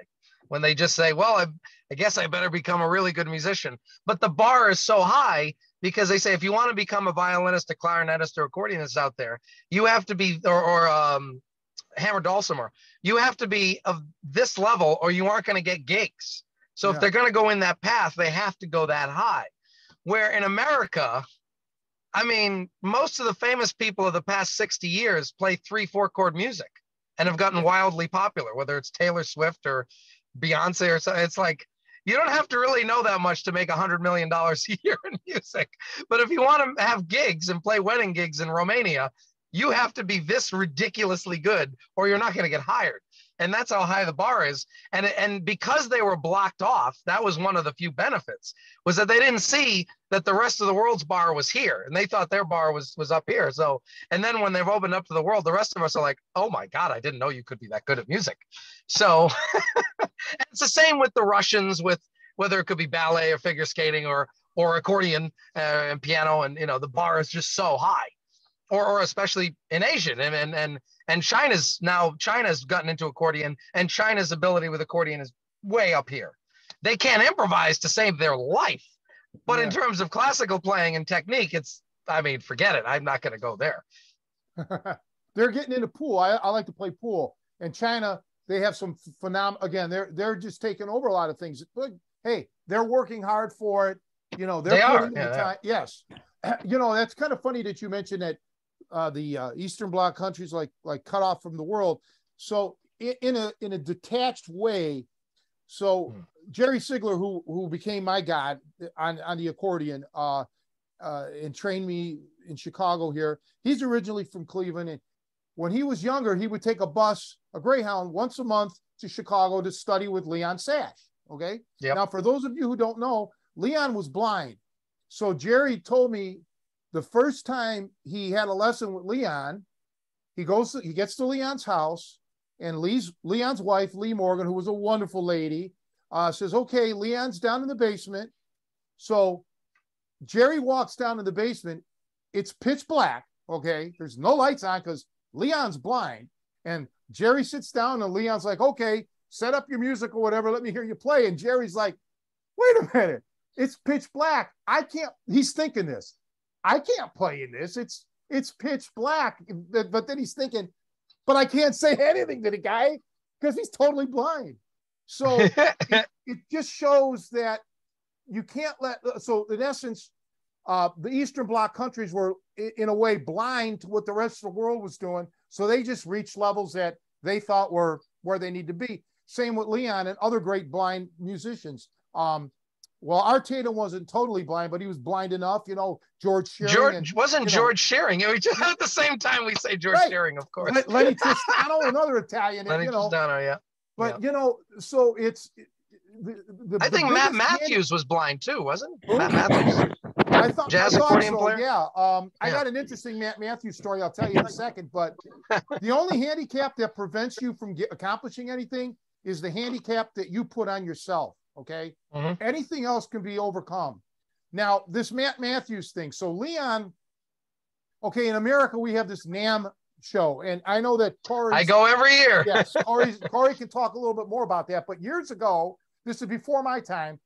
When they just say, "Well, I, I guess I better become a really good musician," but the bar is so high because they say if you want to become a violinist, a clarinetist, or accordionist out there, you have to be or, or um, hammer dulcimer. You have to be of this level, or you aren't going to get gigs. So yeah. if they're going to go in that path, they have to go that high. Where in America, I mean, most of the famous people of the past 60 years play three, four chord music and have gotten wildly popular, whether it's Taylor Swift or Beyonce or something. It's like, you don't have to really know that much to make a hundred million dollars a year in music. But if you want to have gigs and play wedding gigs in Romania, you have to be this ridiculously good or you're not going to get hired and that's how high the bar is. And and because they were blocked off that was one of the few benefits was that they didn't see that the rest of the world's bar was here and they thought their bar was was up here. So and then when they've opened up to the world the rest of us are like oh my god i didn't know you could be that good at music. So it's the same with the russians with whether it could be ballet or figure skating or or accordion uh, and piano and you know the bar is just so high or, or especially in asian and and and and China's now China's gotten into accordion, and China's ability with accordion is way up here. They can't improvise to save their life, but yeah. in terms of classical playing and technique, it's I mean, forget it. I'm not going to go there.
they're getting into pool. I, I like to play pool, and China they have some phenomenal. Again, they're they're just taking over a lot of things. But hey, they're working hard for it. You know, they're
they
putting
are.
the time. Yes, you know that's kind of funny that you mentioned that uh, the uh, Eastern Bloc countries like like cut off from the world. So in, in a in a detached way. So hmm. Jerry Sigler, who who became my god on on the accordion, uh, uh, and trained me in Chicago here. He's originally from Cleveland, and when he was younger, he would take a bus, a Greyhound, once a month to Chicago to study with Leon Sash. Okay.
Yep.
Now, for those of you who don't know, Leon was blind. So Jerry told me the first time he had a lesson with Leon, he goes, to, he gets to Leon's house, and Lee's Leon's wife, Lee Morgan, who was a wonderful lady, uh, says, "Okay, Leon's down in the basement." So Jerry walks down in the basement. It's pitch black. Okay, there's no lights on because Leon's blind, and Jerry sits down, and Leon's like, "Okay, set up your music or whatever. Let me hear you play." And Jerry's like, "Wait a minute." It's pitch black. I can't. He's thinking this. I can't play in this. It's it's pitch black. But then he's thinking, but I can't say anything to the guy because he's totally blind. So it, it, just shows that you can't let. So in essence, uh, the Eastern Bloc countries were in a way blind to what the rest of the world was doing. So they just reached levels that they thought were where they need to be. Same with Leon and other great blind musicians. Um, well, Art Tatum wasn't totally blind, but he was blind enough. You know, George Shearing.
George
and,
wasn't George know, Shearing. You know, just at the same time we say George right. Shearing, of course.
Lennie Tristano, another Italian.
Lennie
you know,
Tristano, yeah.
But yeah. you know, so it's.
The, the, I think Mat Mathews was blind too, wasn't Ooh. Mat Mathews?
I thought, Jazz I thought so, player. Yeah. Um, I got an interesting Mat Mathews story. I'll tell you in a second. But the only handicap that prevents you from get, accomplishing anything is the handicap that you put on yourself. Okay. Mm-hmm. Anything else can be overcome. Now, this Mat Mathews thing. So, Leon, okay, in America, we have this NAMM show. And I know that Cory.
I go every year.
yes. Cory, Cory can talk a little bit more about that. But years ago, this is before my time,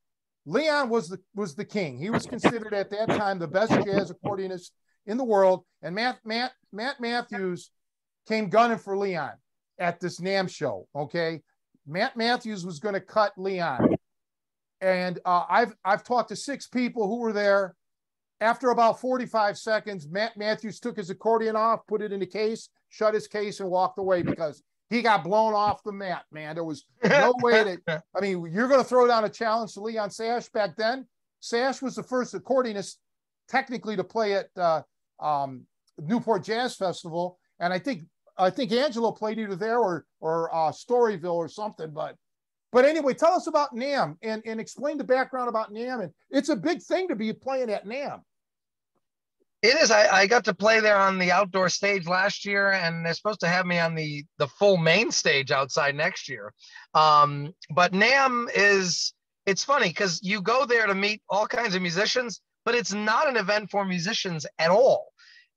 Leon was the was the king. He was considered at that time the best jazz accordionist in the world. And Matt Matt Mat Mathews came gunning for Leon at this NAMM show. Okay. Mat Mathews was going to cut Leon and uh, I've I've talked to six people who were there. After about 45 seconds, Mat Mathews took his accordion off, put it in a case, shut his case, and walked away because he got blown off the mat. Man, there was no way that I mean, you're going to throw down a challenge to Leon Sash back then. Sash was the first accordionist, technically, to play at uh, um, Newport Jazz Festival, and I think I think Angelo played either there or or uh, Storyville or something, but but anyway, tell us about NAMM and, and explain the background about NAMM. And it's a big thing to be playing at NAMM.
It is. I, I got to play there on the outdoor stage last year, and they're supposed to have me on the the full main stage outside next year. Um, but NAMM is it's funny because you go there to meet all kinds of musicians, but it's not an event for musicians at all.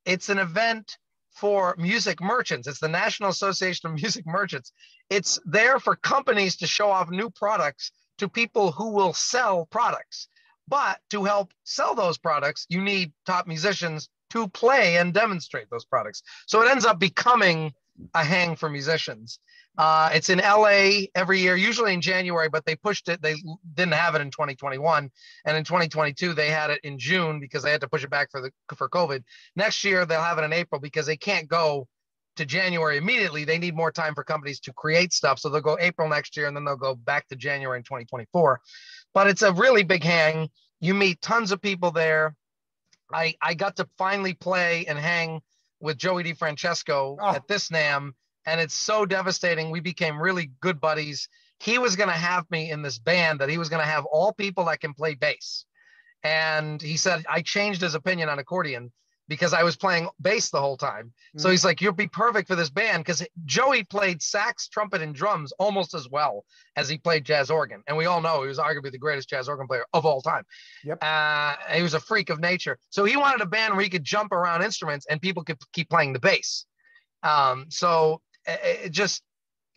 It's an event for music merchants. It's the National Association of Music Merchants. It's there for companies to show off new products to people who will sell products. But to help sell those products, you need top musicians to play and demonstrate those products. So it ends up becoming a hang for musicians. Uh, it's in LA every year, usually in January, but they pushed it. They didn't have it in 2021, and in 2022 they had it in June because they had to push it back for the for COVID. Next year they'll have it in April because they can't go to January immediately. They need more time for companies to create stuff, so they'll go April next year, and then they'll go back to January in 2024. But it's a really big hang. You meet tons of people there. I I got to finally play and hang with Joey DeFrancesco oh. at this NAMM and it's so devastating. We became really good buddies. He was going to have me in this band that he was going to have all people that can play bass. And he said, I changed his opinion on accordion because I was playing bass the whole time. Mm-hmm. So he's like, You'll be perfect for this band because Joey played sax, trumpet, and drums almost as well as he played jazz organ. And we all know he was arguably the greatest jazz organ player of all time. Yep. Uh, he was a freak of nature. So he wanted a band where he could jump around instruments and people could keep playing the bass. Um, so it just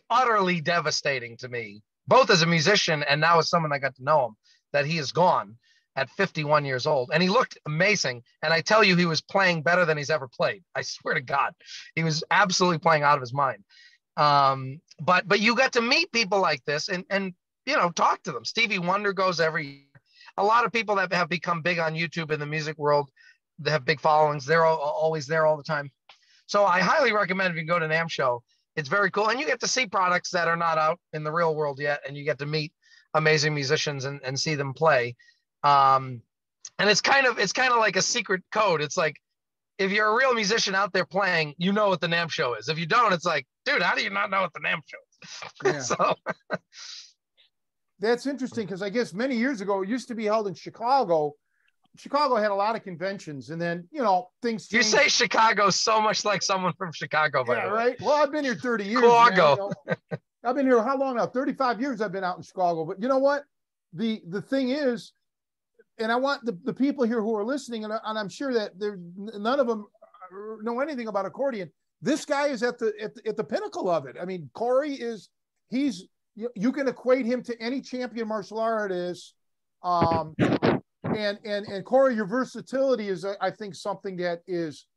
utterly devastating to me, both as a musician and now as someone I got to know him, that he is gone at 51 years old. And he looked amazing. And I tell you, he was playing better than he's ever played. I swear to God, he was absolutely playing out of his mind. Um, but but you got to meet people like this and and you know talk to them. Stevie Wonder goes every year. A lot of people that have become big on YouTube in the music world, they have big followings. They're all, always there all the time. So I highly recommend if you go to NAMM show, it's very cool. And you get to see products that are not out in the real world yet, and you get to meet amazing musicians and, and see them play. Um, and it's kind of it's kind of like a secret code. It's like if you're a real musician out there playing, you know what the NAMM show is. If you don't, it's like, dude, how do you not know what the NAMM show is? So
that's interesting because I guess many years ago it used to be held in Chicago Chicago had a lot of conventions, and then you know things.
Changed. You say Chicago so much like someone from Chicago, by yeah,
right. Well, I've been here thirty years. Chicago. You know? I've been here how long now? Thirty-five years. I've been out in Chicago, but you know what? The the thing is, and I want the, the people here who are listening, and, and I'm sure that there none of them know anything about accordion. This guy is at the at the, at the pinnacle of it. I mean, Cory is he's you, you can equate him to any champion martial artist. Um, and and and Cory, your versatility is, I think, something that is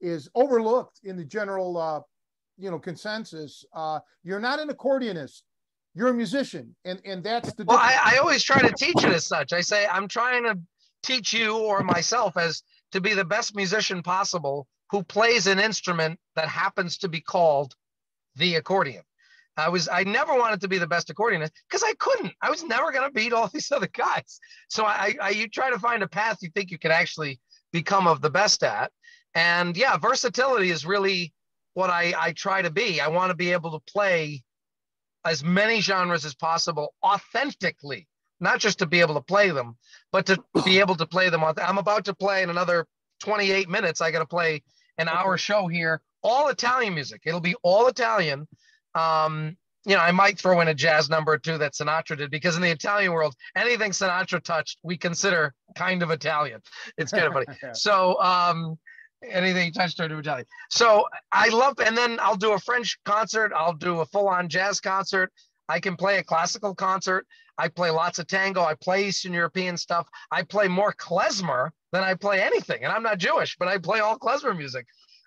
is overlooked in the general, uh, you know, consensus. Uh, you're not an accordionist. You're a musician, and and that's the.
Well, I, I always try to teach it as such. I say I'm trying to teach you or myself as to be the best musician possible who plays an instrument that happens to be called the accordion. I was I never wanted to be the best accordionist because I couldn't. I was never going to beat all these other guys. So I, I you try to find a path you think you can actually become of the best at. And yeah, versatility is really what I, I try to be. I want to be able to play as many genres as possible authentically, not just to be able to play them, but to be able to play them. On. I'm about to play in another 28 minutes. I got to play an hour show here, all Italian music. It'll be all Italian um, you know, I might throw in a jazz number or two that Sinatra did because in the Italian world, anything Sinatra touched, we consider kind of Italian. It's kind of funny. So, um, anything touched or to Italian. So I love, and then I'll do a French concert. I'll do a full on jazz concert. I can play a classical concert. I play lots of tango. I play Eastern European stuff. I play more klezmer than I play anything. And I'm not Jewish, but I play all klezmer music.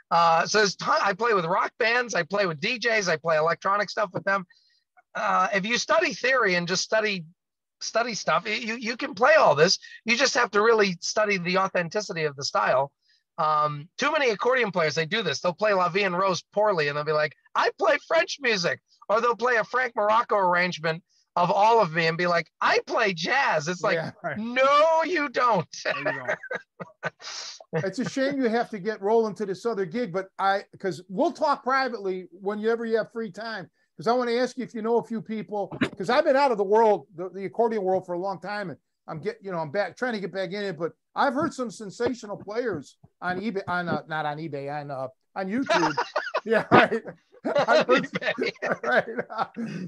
Uh, so ton, I play with rock bands, I play with DJs, I play electronic stuff with them. Uh, if you study theory and just study study stuff, you you can play all this. You just have to really study the authenticity of the style. Um, too many accordion players they do this. They'll play La Vie en Rose poorly, and they'll be like, "I play French music," or they'll play a Frank Marocco arrangement of all of me and be like, I play jazz. It's like, yeah, right. no, you don't.
it's a shame you have to get rolling to this other gig, but I, because we'll talk privately whenever you have free time. Because I want to ask you if you know a few people, because I've been out of the world, the, the accordion world for a long time, and I'm get, you know, I'm back trying to get back in it, but I've heard some sensational players on eBay, on uh, not on eBay, on uh, on YouTube. yeah, right. Right.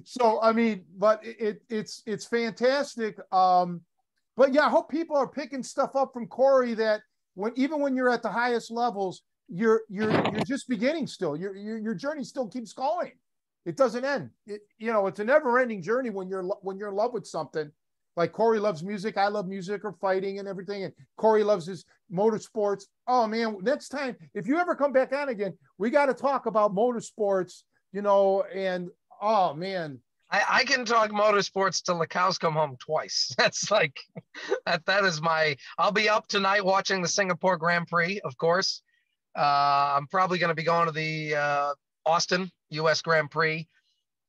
So I mean, but it, it's it's fantastic. Um, but yeah, I hope people are picking stuff up from Cory that when even when you're at the highest levels, you're you're you're just beginning still. Your your, your journey still keeps going. It doesn't end. It, you know, it's a never-ending journey when you're when you're in love with something. Like Cory loves music, I love music or fighting and everything, and Cory loves his motorsports. Oh man, next time if you ever come back on again, we got to talk about motorsports. You know, and oh man,
I, I, can talk motorsports till the cows come home twice. That's like that. That is my. I'll be up tonight watching the Singapore Grand Prix, of course. Uh, I'm probably going to be going to the uh, Austin U.S. Grand Prix.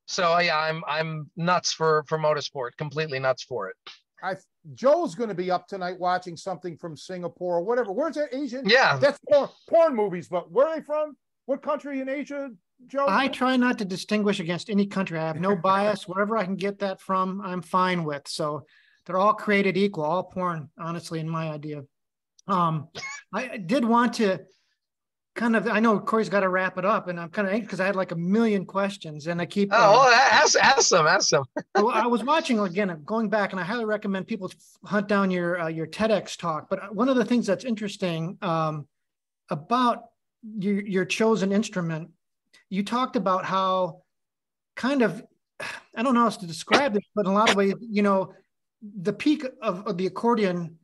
So yeah, I'm I'm nuts for for motorsport. Completely nuts for it.
I Joe's going to be up tonight watching something from Singapore or whatever. Where's that Asian?
Yeah,
that's porn, porn movies. But where are they from? What country in Asia? Joe?
I try not to distinguish against any country. I have no bias. Wherever I can get that from, I'm fine with. So they're all created equal, all porn, honestly, in my idea. Um, I did want to kind of, I know Cory's got to wrap it up, and I'm kind of anxious because I had like a million questions, and I keep.
Oh, um, well, ask, ask them, ask them.
I was watching again, going back, and I highly recommend people hunt down your uh, your TEDx talk. But one of the things that's interesting um, about your, your chosen instrument you talked about how kind of I don't know how else to describe this, but in a lot of ways, you know, the peak of, of the accordion,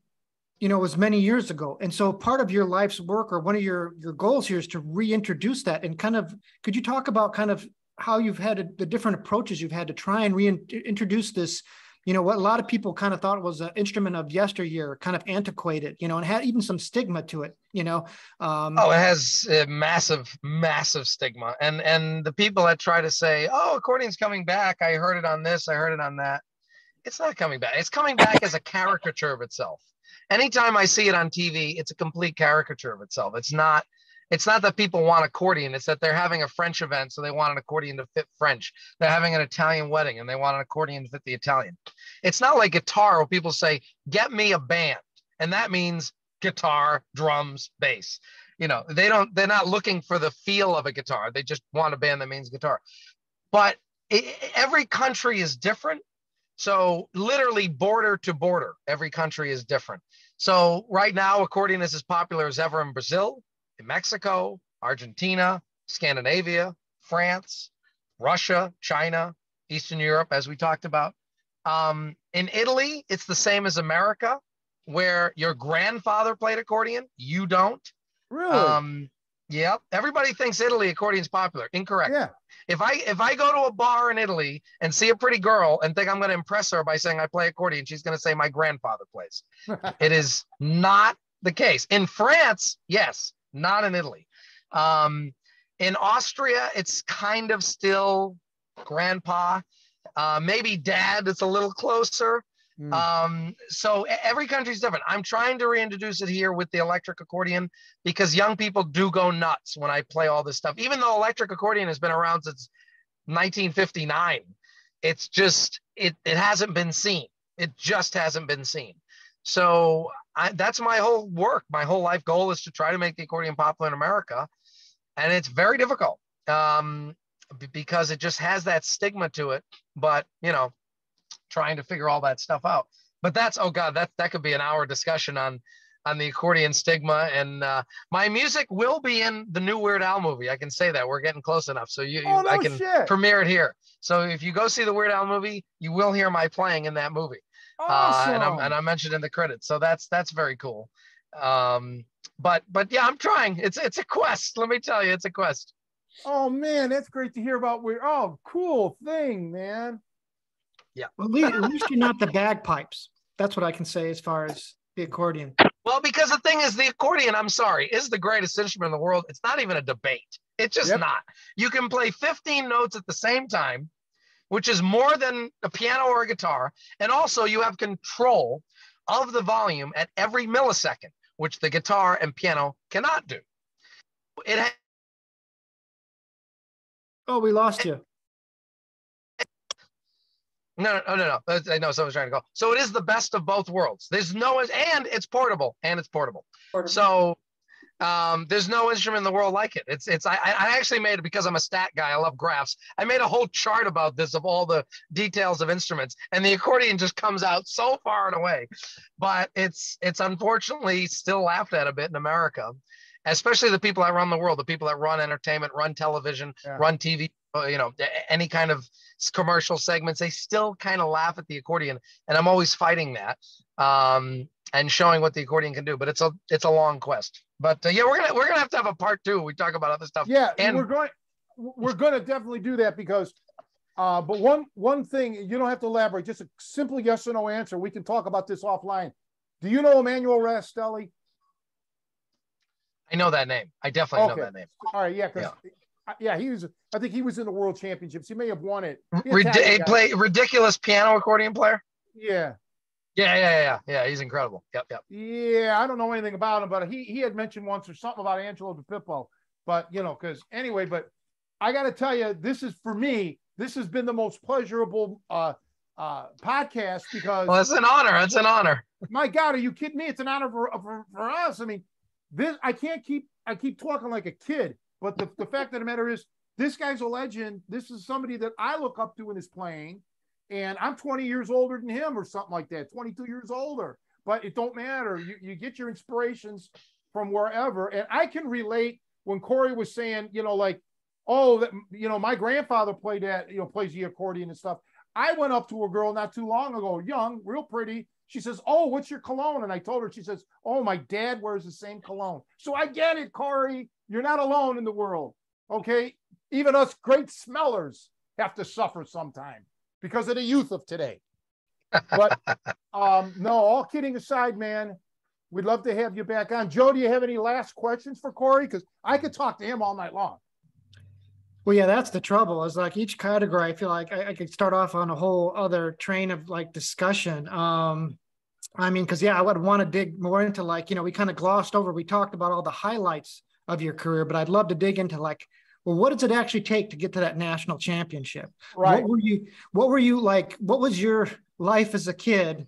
you know, it was many years ago. And so part of your life's work or one of your your goals here is to reintroduce that and kind of could you talk about kind of how you've had a, the different approaches you've had to try and reintroduce this you know what a lot of people kind of thought was an instrument of yesteryear kind of antiquated you know and had even some stigma to it you know
um, oh it has a massive massive stigma. And and the people that try to say oh accordion's coming back. I heard it on this. I heard it on that. It's not coming back. It's coming back as a caricature of itself anytime i see it on tv it's a complete caricature of itself. It's not it's not that people want accordion it's that they're having a french event so they want an accordion to fit french. They're having an italian wedding and they want an accordion to fit the italian. It's not like guitar where people say get me a band and that means guitar drums bass. You know they don't they're not looking for the feel of a guitar. They just want a band that means guitar. But it, every country is different so literally border to border every country is different so right now accordion is as popular as ever in brazil in Mexico, Argentina, Scandinavia, France, Russia, China, Eastern Europe, as we talked about. Um, in Italy, it's the same as America, where your grandfather played accordion, you don't.
Really? Um,
yeah. Everybody thinks Italy accordion's popular. Incorrect.
Yeah.
If I if I go to a bar in Italy and see a pretty girl and think I'm going to impress her by saying I play accordion, she's going to say my grandfather plays. it is not the case. In France, yes, not in Italy. Um, in Austria, it's kind of still grandpa, uh, maybe dad. It's a little closer. Mm. Um, so every country's different. I'm trying to reintroduce it here with the electric accordion because young people do go nuts when I play all this stuff. Even though electric accordion has been around since 1959, it's just it it hasn't been seen. It just hasn't been seen. So I, that's my whole work. My whole life goal is to try to make the accordion popular in America, and it's very difficult um, because it just has that stigma to it. But you know, trying to figure all that stuff out. But that's oh god, that that could be an hour discussion on on the accordion stigma. And uh, my music will be in the new Weird Al movie. I can say that we're getting close enough, so you, oh, no I can shit. premiere it here. So if you go see the Weird Al movie, you will hear my playing in that movie. Awesome. Uh, and, I'm, and I mentioned in the credits. So that's that's very cool. Um, but but yeah, I'm trying. It's it's a quest. Let me tell you, it's a quest.
Oh man, that's great to hear about. Weird. oh, cool thing, man.
Yeah.
Well, at least, at least you're not the bagpipes. That's what I can say as far as the accordion.
Well, because the thing is, the accordion, I'm sorry, is the greatest instrument in the world. It's not even a debate. It's just yep. not. You can play 15 notes at the same time which is more than a piano or a guitar. And also, you have control of the volume at every millisecond, which the guitar and piano cannot do. It ha-
oh, we lost you.
No, no, no, no. I know someone's trying to go. So it is the best of both worlds. There's no, and it's portable, and it's portable. portable. So um, there's no instrument in the world like it. It's, it's. I, I actually made it because I'm a stat guy. I love graphs. I made a whole chart about this of all the details of instruments, and the accordion just comes out so far and away. But it's, it's unfortunately still laughed at a bit in America, especially the people that run the world, the people that run entertainment, run television, yeah. run TV, uh, you know, any kind of commercial segments, they still kind of laugh at the accordion, and I'm always fighting that um, and showing what the accordion can do. But it's a it's a long quest. But uh, yeah, we're gonna we're gonna have to have a part two. We talk about other stuff.
Yeah, and we're going we're going to definitely do that because. Uh, but one one thing you don't have to elaborate. Just a simple yes or no answer. We can talk about this offline. Do you know Emmanuel Rastelli?
I know that name. I definitely okay. know that name.
All right, yeah, because yeah yeah, he was. I think he was in the World Championships. He may have won it.
Rid- play ridiculous piano accordion player.
Yeah.
Yeah, yeah, yeah, yeah. He's incredible. Yep, yep.
Yeah, I don't know anything about him, but he he had mentioned once or something about Angelo DiPippo. But you know, because anyway, but I got to tell you, this is for me. This has been the most pleasurable uh, uh, podcast because.
Well, it's an honor. It's an honor.
My God, are you kidding me? It's an honor for, for, for us. I mean, this I can't keep I keep talking like a kid but the, the fact of the matter is, this guy's a legend. This is somebody that I look up to in his playing. And I'm 20 years older than him or something like that, 22 years older. But it don't matter. You, you get your inspirations from wherever. And I can relate when Cory was saying, you know, like, oh, that, you know, my grandfather played that, you know, plays the accordion and stuff. I went up to a girl not too long ago, young, real pretty. She says, Oh, what's your cologne? And I told her, she says, Oh, my dad wears the same cologne. So I get it, Cory. You're not alone in the world. Okay. Even us great smellers have to suffer sometime because of the youth of today. But um, no, all kidding aside, man, we'd love to have you back on. Joe, do you have any last questions for Cory? Because I could talk to him all night long.
Well, yeah, that's the trouble. Is like each category, I feel like I, I, could start off on a whole other train of like discussion. Um, I mean, because yeah, I would want to dig more into like you know we kind of glossed over. We talked about all the highlights of your career, but I'd love to dig into like, well, what does it actually take to get to that national championship?
Right.
What were you, what were you like, what was your life as a kid?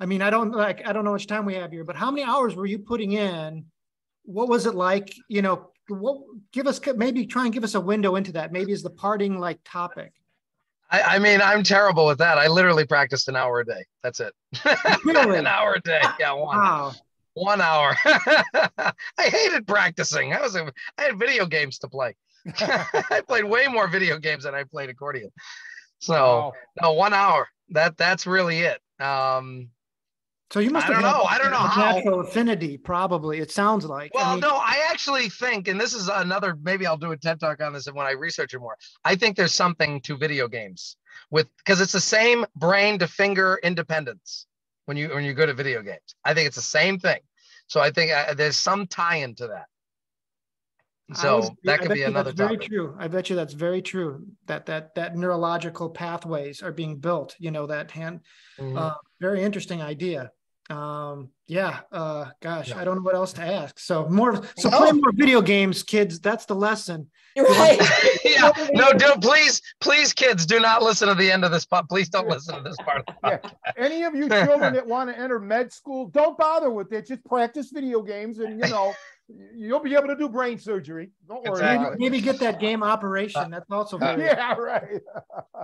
I mean, I don't like, I don't know much time we have here, but how many hours were you putting in? What was it like? You know, what give us maybe try and give us a window into that. Maybe is the parting like topic.
I, I, mean, I'm terrible with that. I literally practiced an hour a day. That's it. Really? an hour a day. Yeah, one. Wow one hour. I hated practicing. I was a, I had video games to play. I played way more video games than I played accordion. So wow. no, one hour. That that's really it. Um,
so you must.
I don't know. I don't know how.
Natural affinity, probably. It sounds like.
Well, I mean, no, I actually think, and this is another. Maybe I'll do a TED talk on this when I research it more. I think there's something to video games with because it's the same brain to finger independence when you when you go to video games. I think it's the same thing. So I think uh, there's some tie into that. So was, that could be another
very
topic.
true. I bet you that's very true. That that that neurological pathways are being built. You know that hand. Mm-hmm. Uh, very interesting idea. Um, yeah. Uh, gosh, yeah. I don't know what else to ask. So more. So no. play more video games, kids. That's the lesson.
Right. yeah. No, do please, please, kids, do not listen to the end of this part. Please don't listen to this part.
yeah. Any of you children that want to enter med school, don't bother with it. Just practice video games, and you know. You'll be able to do brain surgery. Don't worry.
Exactly. Maybe, maybe, get that game operation. That's also very.
Yeah, right.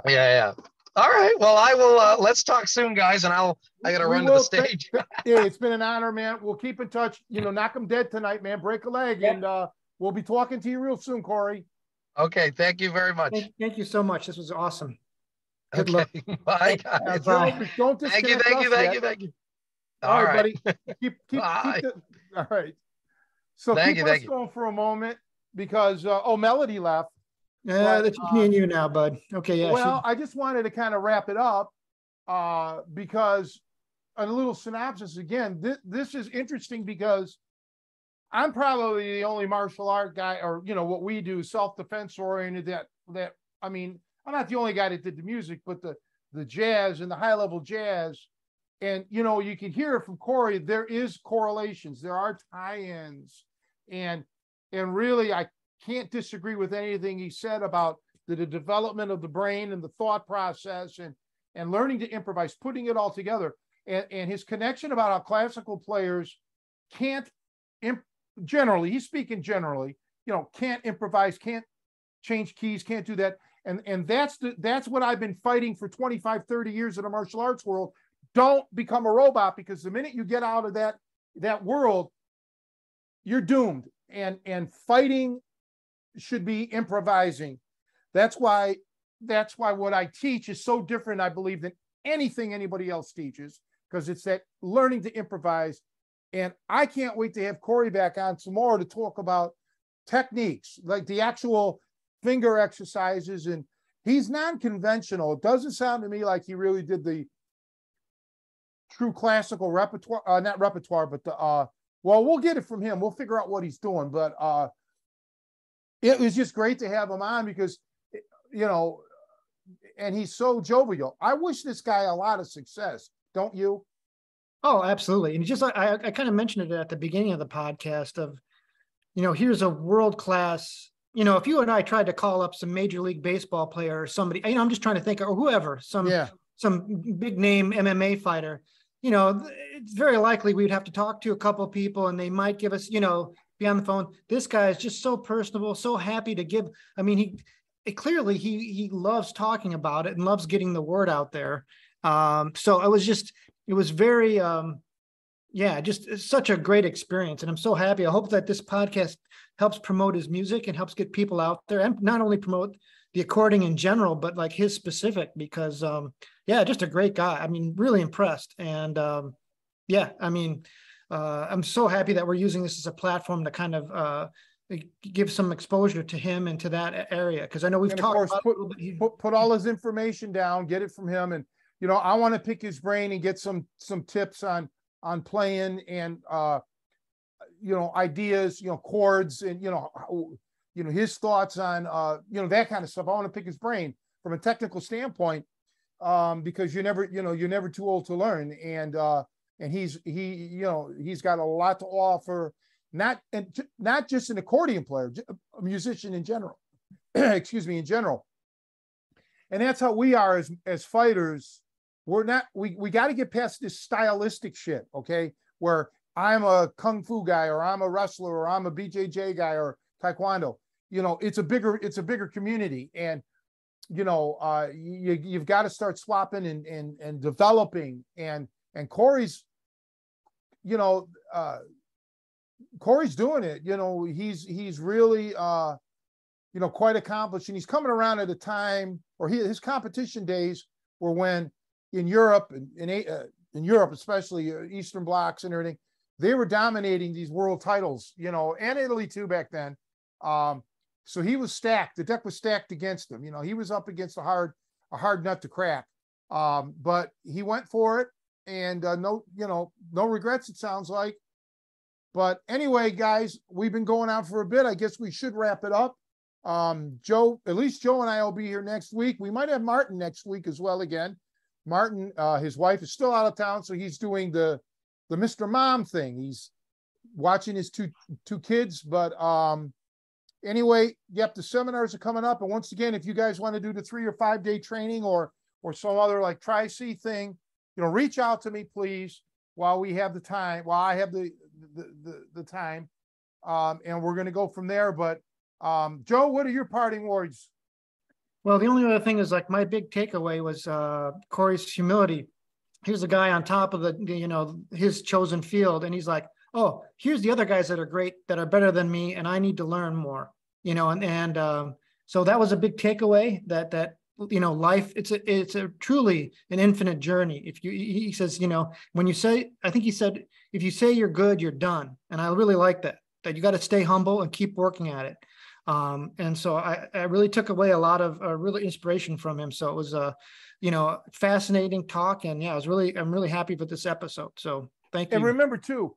yeah, yeah. All right. Well, I will. Uh, let's talk soon, guys, and I'll. I got to run to the stage.
yeah, it's been an honor, man. We'll keep in touch. You know, knock them dead tonight, man. Break a leg, and uh, we'll be talking to you real soon, Cory.
Okay. Thank you very much.
Thank, thank you so much. This was awesome.
Good okay. luck. Bye, guys. Bye.
Don't
thank you. Thank you. Thank you. Thank you.
All, All right, buddy. Keep keep, Bye. keep the, all right. So thank keep you, us going for a moment because uh, oh, Melody left.
Yeah, that's just me and you now, bud. Okay, yeah.
Well, she... I just wanted to kind of wrap it up uh, because a little synopsis again. This, this is interesting because I'm probably the only martial art guy, or you know what we do, self defense oriented. That that I mean, I'm not the only guy that did the music, but the the jazz and the high level jazz, and you know you can hear it from Cory. There is correlations. There are tie-ins, and and really I can't disagree with anything he said about the, the development of the brain and the thought process and and learning to improvise, putting it all together. And, and his connection about how classical players can't imp- generally, he's speaking generally, you know, can't improvise, can't change keys, can't do that. And, and that's the, that's what I've been fighting for 25, 30 years in the martial arts world. Don't become a robot because the minute you get out of that, that world, you're doomed. And, and fighting should be improvising. That's why, that's why what I teach is so different, I believe, than anything anybody else teaches, because it's that learning to improvise. And I can't wait to have Cory back on tomorrow to talk about techniques, like the actual finger exercises. And he's non-conventional. It doesn't sound to me like he really did the true classical repertoire, uh, not repertoire, but the, uh, well, we'll get it from him. We'll figure out what he's doing. But uh, it was just great to have him on because, you know, and he's so jovial. I wish this guy a lot of success, don't you?
Oh, absolutely. And just I, I kind of mentioned it at the beginning of the podcast of, you know, here's a world class. You know, if you and I tried to call up some major league baseball player or somebody, you know, I'm just trying to think, or whoever, some
Yeah.
some big name MMA fighter, you know, it's very likely we'd have to talk to a couple of people and they might give us, you know, be on the phone. This guy is just so personable, so happy to give. I mean, he it, clearly he he loves talking about it and loves getting the word out there. Um, so it was just it was very um, yeah, just such a great experience, and I'm so happy. I hope that this podcast helps promote his music and helps get people out there, and not only promote the accordion in general, but like his specific because um, yeah, just a great guy. I mean, really impressed, and um, yeah, I mean, uh, I'm so happy that we're using this as a platform to kind of uh, give some exposure to him and to that area because I know we've talked
course,
about
put-
a little bit. He-
put, put all his information down, get it from him. And, you know, I want to pick his brain and get some, some tips on, on playing and, uh, you know, ideas, you know, chords and, you know, how, you know, his thoughts on, uh, you know, that kind of stuff. I want to pick his brain from a technical standpoint. Um, because you're never, you know, you're never too old to learn. And, uh, and he's, he, you know, he's got a lot to offer, not, and not just an accordion player, a musician in general. excuse me, in general. And that's how we are as as fighters. We're not we we got to get past this stylistic shit, okay? Where I'm a kung fu guy or I'm a wrestler or I'm a BJJ guy or taekwondo. You know, it's a bigger it's a bigger community and you know, uh you you've got to start swapping and and and developing and and Cory's you know, uh Cory's doing it. You know, he's he's really uh you know, quite accomplished. And he's coming around at a time, or he, his competition days were when in Europe and in, A- uh, in Europe, especially uh, Eastern blocks and everything, they were dominating these world titles, you know, and Italy too back then. Um, so he was stacked. The deck was stacked against him. You know, he was up against a hard, a hard nut to crack. Um, but he went for it, and uh, no, you know, no regrets. It sounds like. But anyway, guys, we've been going out for a bit. I guess we should wrap it up. Um, Joe, at least Joe and I will be here next week. We might have Martin next week as well again. Martin, uh, his wife is still out of town, so he's doing the the Mr. Mom thing. He's watching his two two kids. But um, anyway, yep, the seminars are coming up. And once again, if you guys want to do the three or five day training or or some other like tri C thing, you know, reach out to me, please, while we have the time, while I have the the the, the time. Um, and we're gonna go from there. But um, Joe, what are your parting words?
Well, the only other thing is like my big takeaway was uh, Cory's humility. Here's a guy on top of the, you know, his chosen field, and he's like, "Oh, here's the other guys that are great, that are better than me, and I need to learn more." You know, and and um, so that was a big takeaway. That that you know, life it's a it's a truly an infinite journey. If you, he says, you know, when you say, I think he said, if you say you're good, you're done, and I really like that. That you got to stay humble and keep working at it. Um, and so I, I really took away a lot of uh, really inspiration from him. So it was a, you know, fascinating talk. And yeah, I was really, I'm really happy with this episode. So thank you.
And remember too,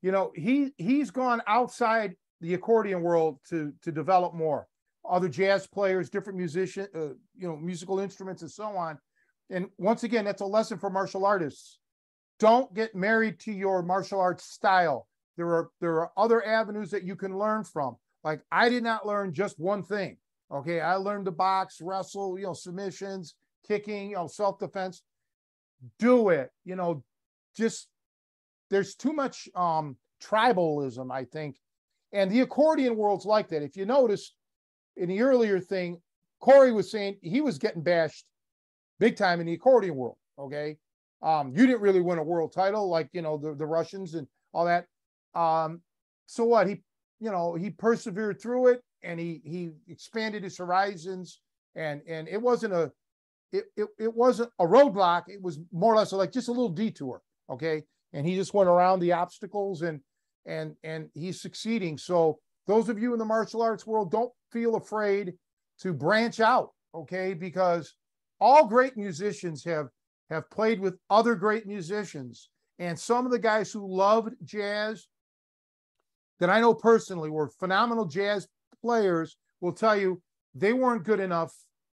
you know, he he's gone outside the accordion world to to develop more. Other jazz players, different musician, uh, you know, musical instruments and so on. And once again, that's a lesson for martial artists. Don't get married to your martial arts style. There are there are other avenues that you can learn from. Like I did not learn just one thing. Okay, I learned to box, wrestle, you know, submissions, kicking, you know, self defense, do it. You know, just there's too much um, tribalism, I think. And the accordion world's like that. If you notice in the earlier thing, Cory was saying he was getting bashed big time in the accordion world. Okay. Um, you didn't really win a world title like, you know, the, the Russians and all that. Um, so what? He, you know, he persevered through it and he he expanded his horizons and and it wasn't a it, it, it wasn't a roadblock. It was more or less like just a little detour. Okay. And he just went around the obstacles and and and he's succeeding. So those of you in the martial arts world, don't feel afraid to branch out, okay? Because all great musicians have have played with other great musicians, and some of the guys who loved jazz that I know personally were phenomenal jazz players will tell you they weren't good enough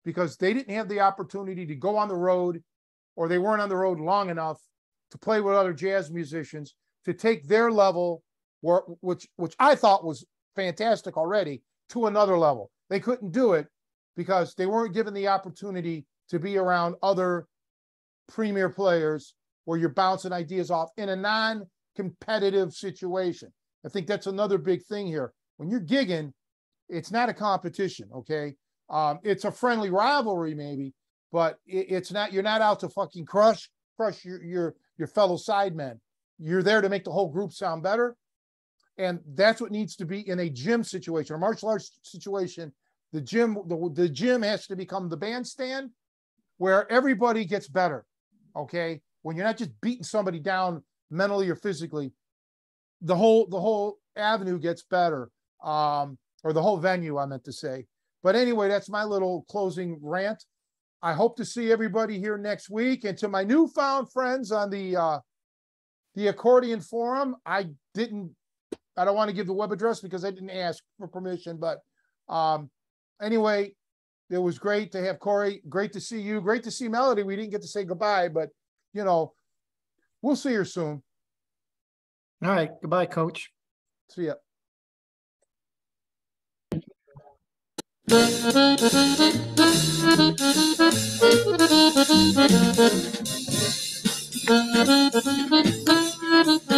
because they didn't have the opportunity to go on the road or they weren't on the road long enough to play with other jazz musicians to take their level which which I thought was fantastic already to another level. They couldn't do it because they weren't given the opportunity to be around other premier players where you're bouncing ideas off in a non-competitive situation. I think that's another big thing here. When you're gigging, it's not a competition, okay? Um, it's a friendly rivalry, maybe, but it, it's not. You're not out to fucking crush crush your your your fellow sidemen. You're there to make the whole group sound better and that's what needs to be in a gym situation a martial arts situation. The gym, the, the gym has to become the bandstand where everybody gets better. Okay. When you're not just beating somebody down mentally or physically, the whole the whole avenue gets better. Um, or the whole venue, I meant to say. But anyway, that's my little closing rant. I hope to see everybody here next week. And to my newfound friends on the uh, the accordion forum, I didn't I don't want to give the web address because I didn't ask for permission. But um, anyway, it was great to have Cory. Great to see you. Great to see Melody. We didn't get to say goodbye, but you know, we'll see her soon.
All right. Goodbye, coach.
See ya.